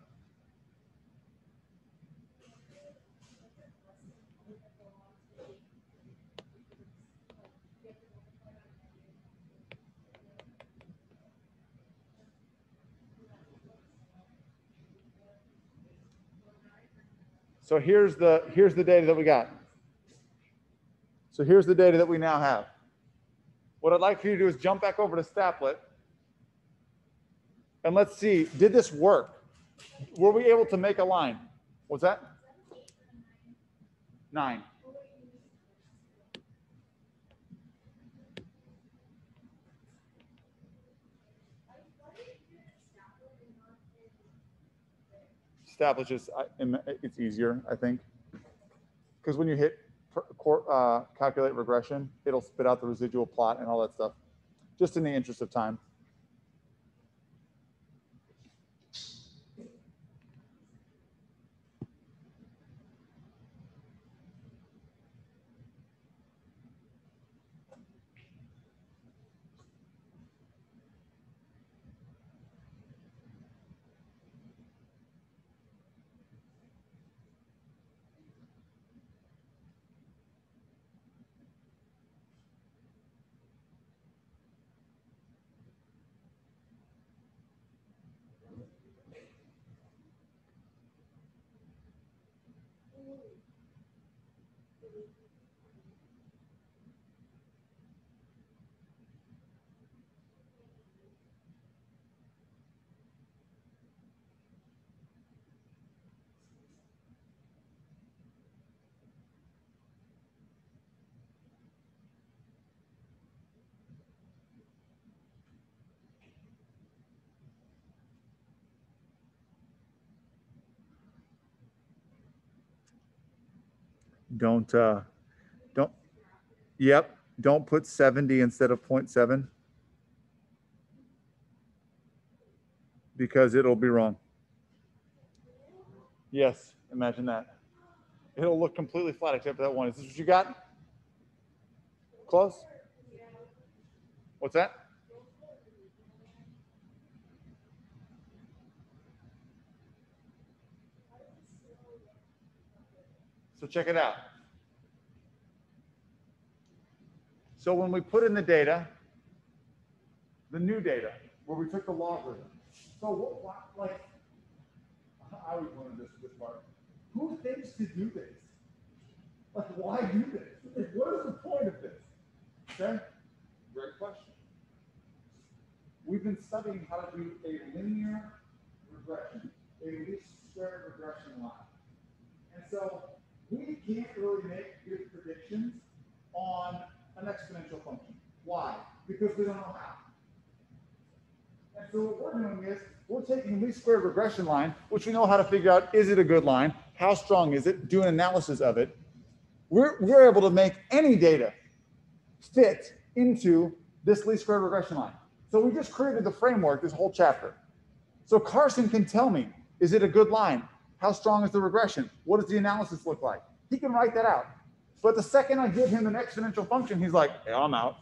So here's the here's the data that we got. So here's the data that we now have. What I'd like for you to do is jump back over to Stapplet. And let's see, did this work? Were we able to make a line? What's that? Nine. Establish is, I- im- it's easier, I think. Because when you hit uh, calculate regression, it'll spit out the residual plot and all that stuff, just in the interest of time. Don't, uh, don't, yep, don't put 70 instead of 0.7. Because it'll be wrong. Yes, imagine that. It'll look completely flat except for that one. Is this what you got? Close? What's that? So check it out. So when we put in the data, the new data, where we took the logarithm. So what, like, I always wanted this, this part. Who thinks to do this? Like, why do this? What is the point of this? Okay, great question. We've been studying how to do a linear regression, a least squared regression line. And so we can't really make good predictions on an exponential function. Why? Because we don't know how. And so what we're doing is we're taking least squared regression line, which we know how to figure out is it a good line? How strong is it? Do an analysis of it. We're, we're able to make any data fit into this least squared regression line. So we just created the framework, this whole chapter. So Carson can tell me, is it a good line? How strong is the regression? What does the analysis look like? He can write that out. But the second I give him an exponential function, he's like, yeah, I'm out.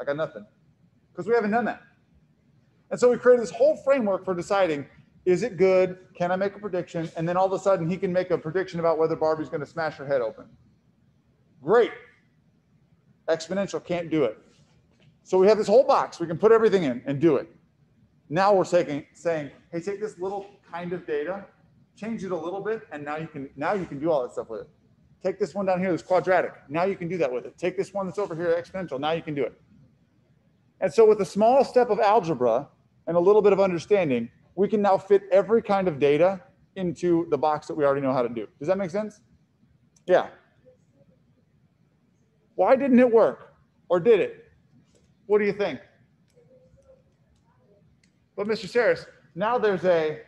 I got nothing. Because we haven't done that. And so we created this whole framework for deciding, is it good? Can I make a prediction? And then all of a sudden he can make a prediction about whether Barbie's going to smash her head open. Great. Exponential can't do it. So we have this whole box. We can put everything in and do it. Now we're taking, saying, hey, take this little kind of data, change it a little bit, and now you can now you can do all that stuff with it. Take this one down here that's quadratic. Now you can do that with it. Take this one that's over here exponential. Now you can do it. And so with a small step of algebra and a little bit of understanding, we can now fit every kind of data into the box that we already know how to do. Does that make sense? Yeah. Why didn't it work? Or did it? What do you think? But Mr. Saris, now there's a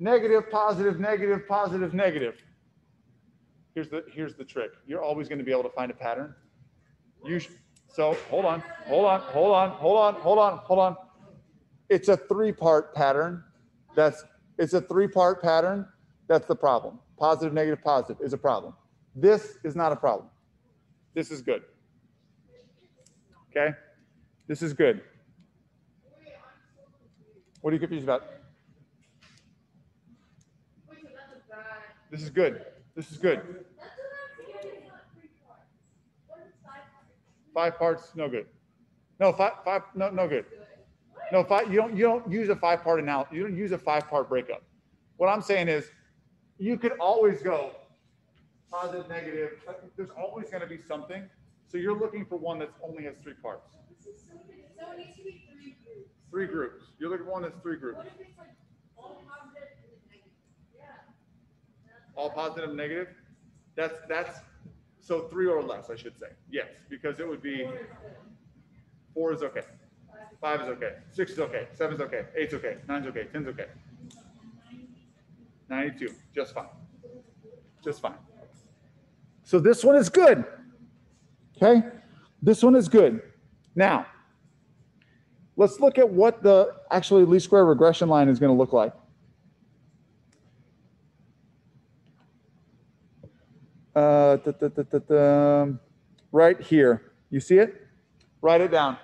negative, positive, negative, positive, negative. Here's the here's the trick. You're always going to be able to find a pattern. You so hold on, hold on, hold on, hold on, hold on, hold on. It's a three-part pattern. That's it's a three-part pattern. That's the problem. Positive, negative, positive is a problem. This is not a problem. This is good. Okay? This is good. What are you confused about? Wait, so that's a bad. This is good. This is good. That's what I'm saying. It's not three parts. What is five parts? No good. No, five, five, no, no good. No, five, you don't, you don't use a five part analysis. You don't use a five part breakup. What I'm saying is you could always go positive, negative. There's always going to be something. So you're looking for one that only has three parts, So it needs to be three groups. three groups. You're looking for one that's three groups. What if it's like all positive and then negative? Yeah. All positive and negative. That's, that's, so three or less, I should say. Yes, because it would be four is okay. Five is okay. Six is okay. Seven is okay. Eight's okay. Nine's okay. Ten's okay. 92, just fine. Just fine. So this one is good. Okay? This one is good. Now, let's look at what the actually least square regression line is going to look like. Uh, da, da, da, right here. You see it? Write it down.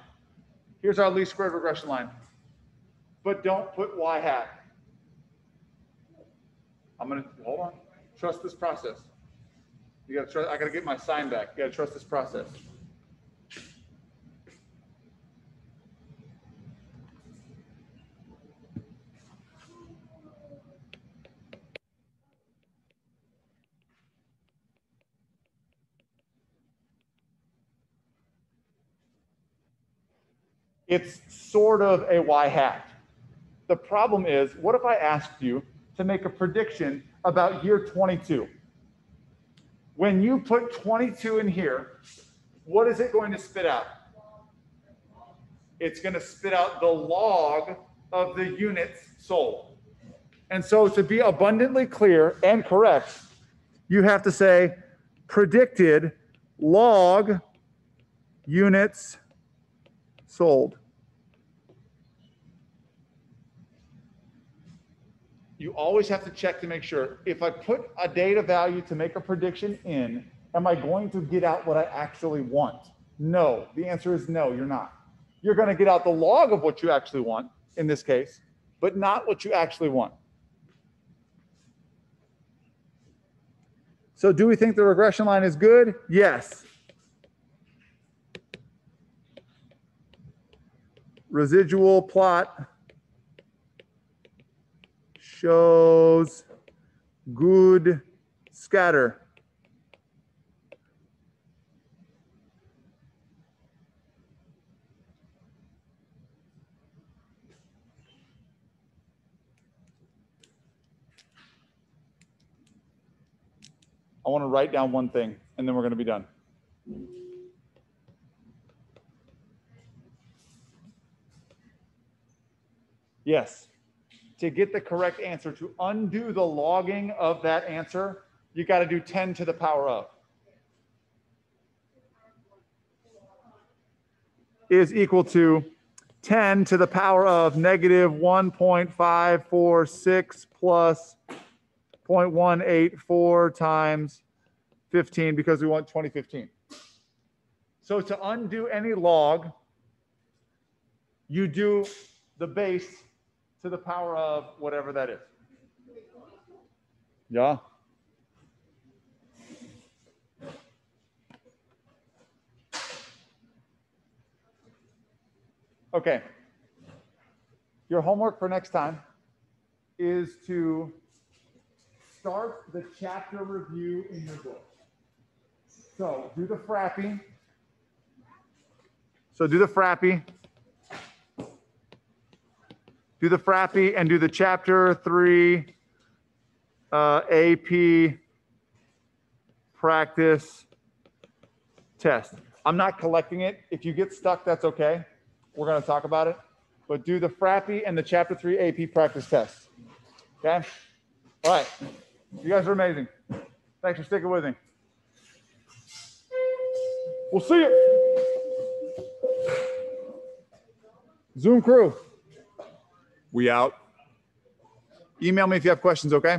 Here's our least squared regression line. But don't put y hat. I'm gonna hold on. Trust this process. You gotta trust. I gotta get my sign back. You gotta trust this process. It's sort of a y hat. The problem is, what if I asked you to make a prediction about year 22? When you put 22 in here, what is it going to spit out? It's going to spit out the log of the units sold. And so to be abundantly clear and correct, you have to say predicted log units sold. You always have to check to make sure if I put a data value to make a prediction in, am I going to get out what I actually want? No. The answer is no, you're not. You're going to get out the log of what you actually want in this case, but not what you actually want. So, do we think the regression line is good? Yes. Residual plot shows good scatter. I want to write down one thing and then we're going to be done. Yes. To get the correct answer, to undo the logging of that answer, you got to do 10 to the power of. Is equal to 10 to the power of negative 1.546 plus 0.184 times 15 because we want 2015. So to undo any log, you do the base to the power of whatever that is. Yeah. Okay. Your homework for next time is to start the chapter review in your book. So do the FRAPPY. So do the FRAPPY. Do the FRAPPY and do the chapter three uh, AP practice test. I'm not collecting it. If you get stuck, that's okay. We're going to talk about it. But do the FRAPPY and the chapter three AP practice test. Okay? All right. You guys are amazing. Thanks for sticking with me. We'll see you. Zoom crew. We out. Email me if you have questions, okay?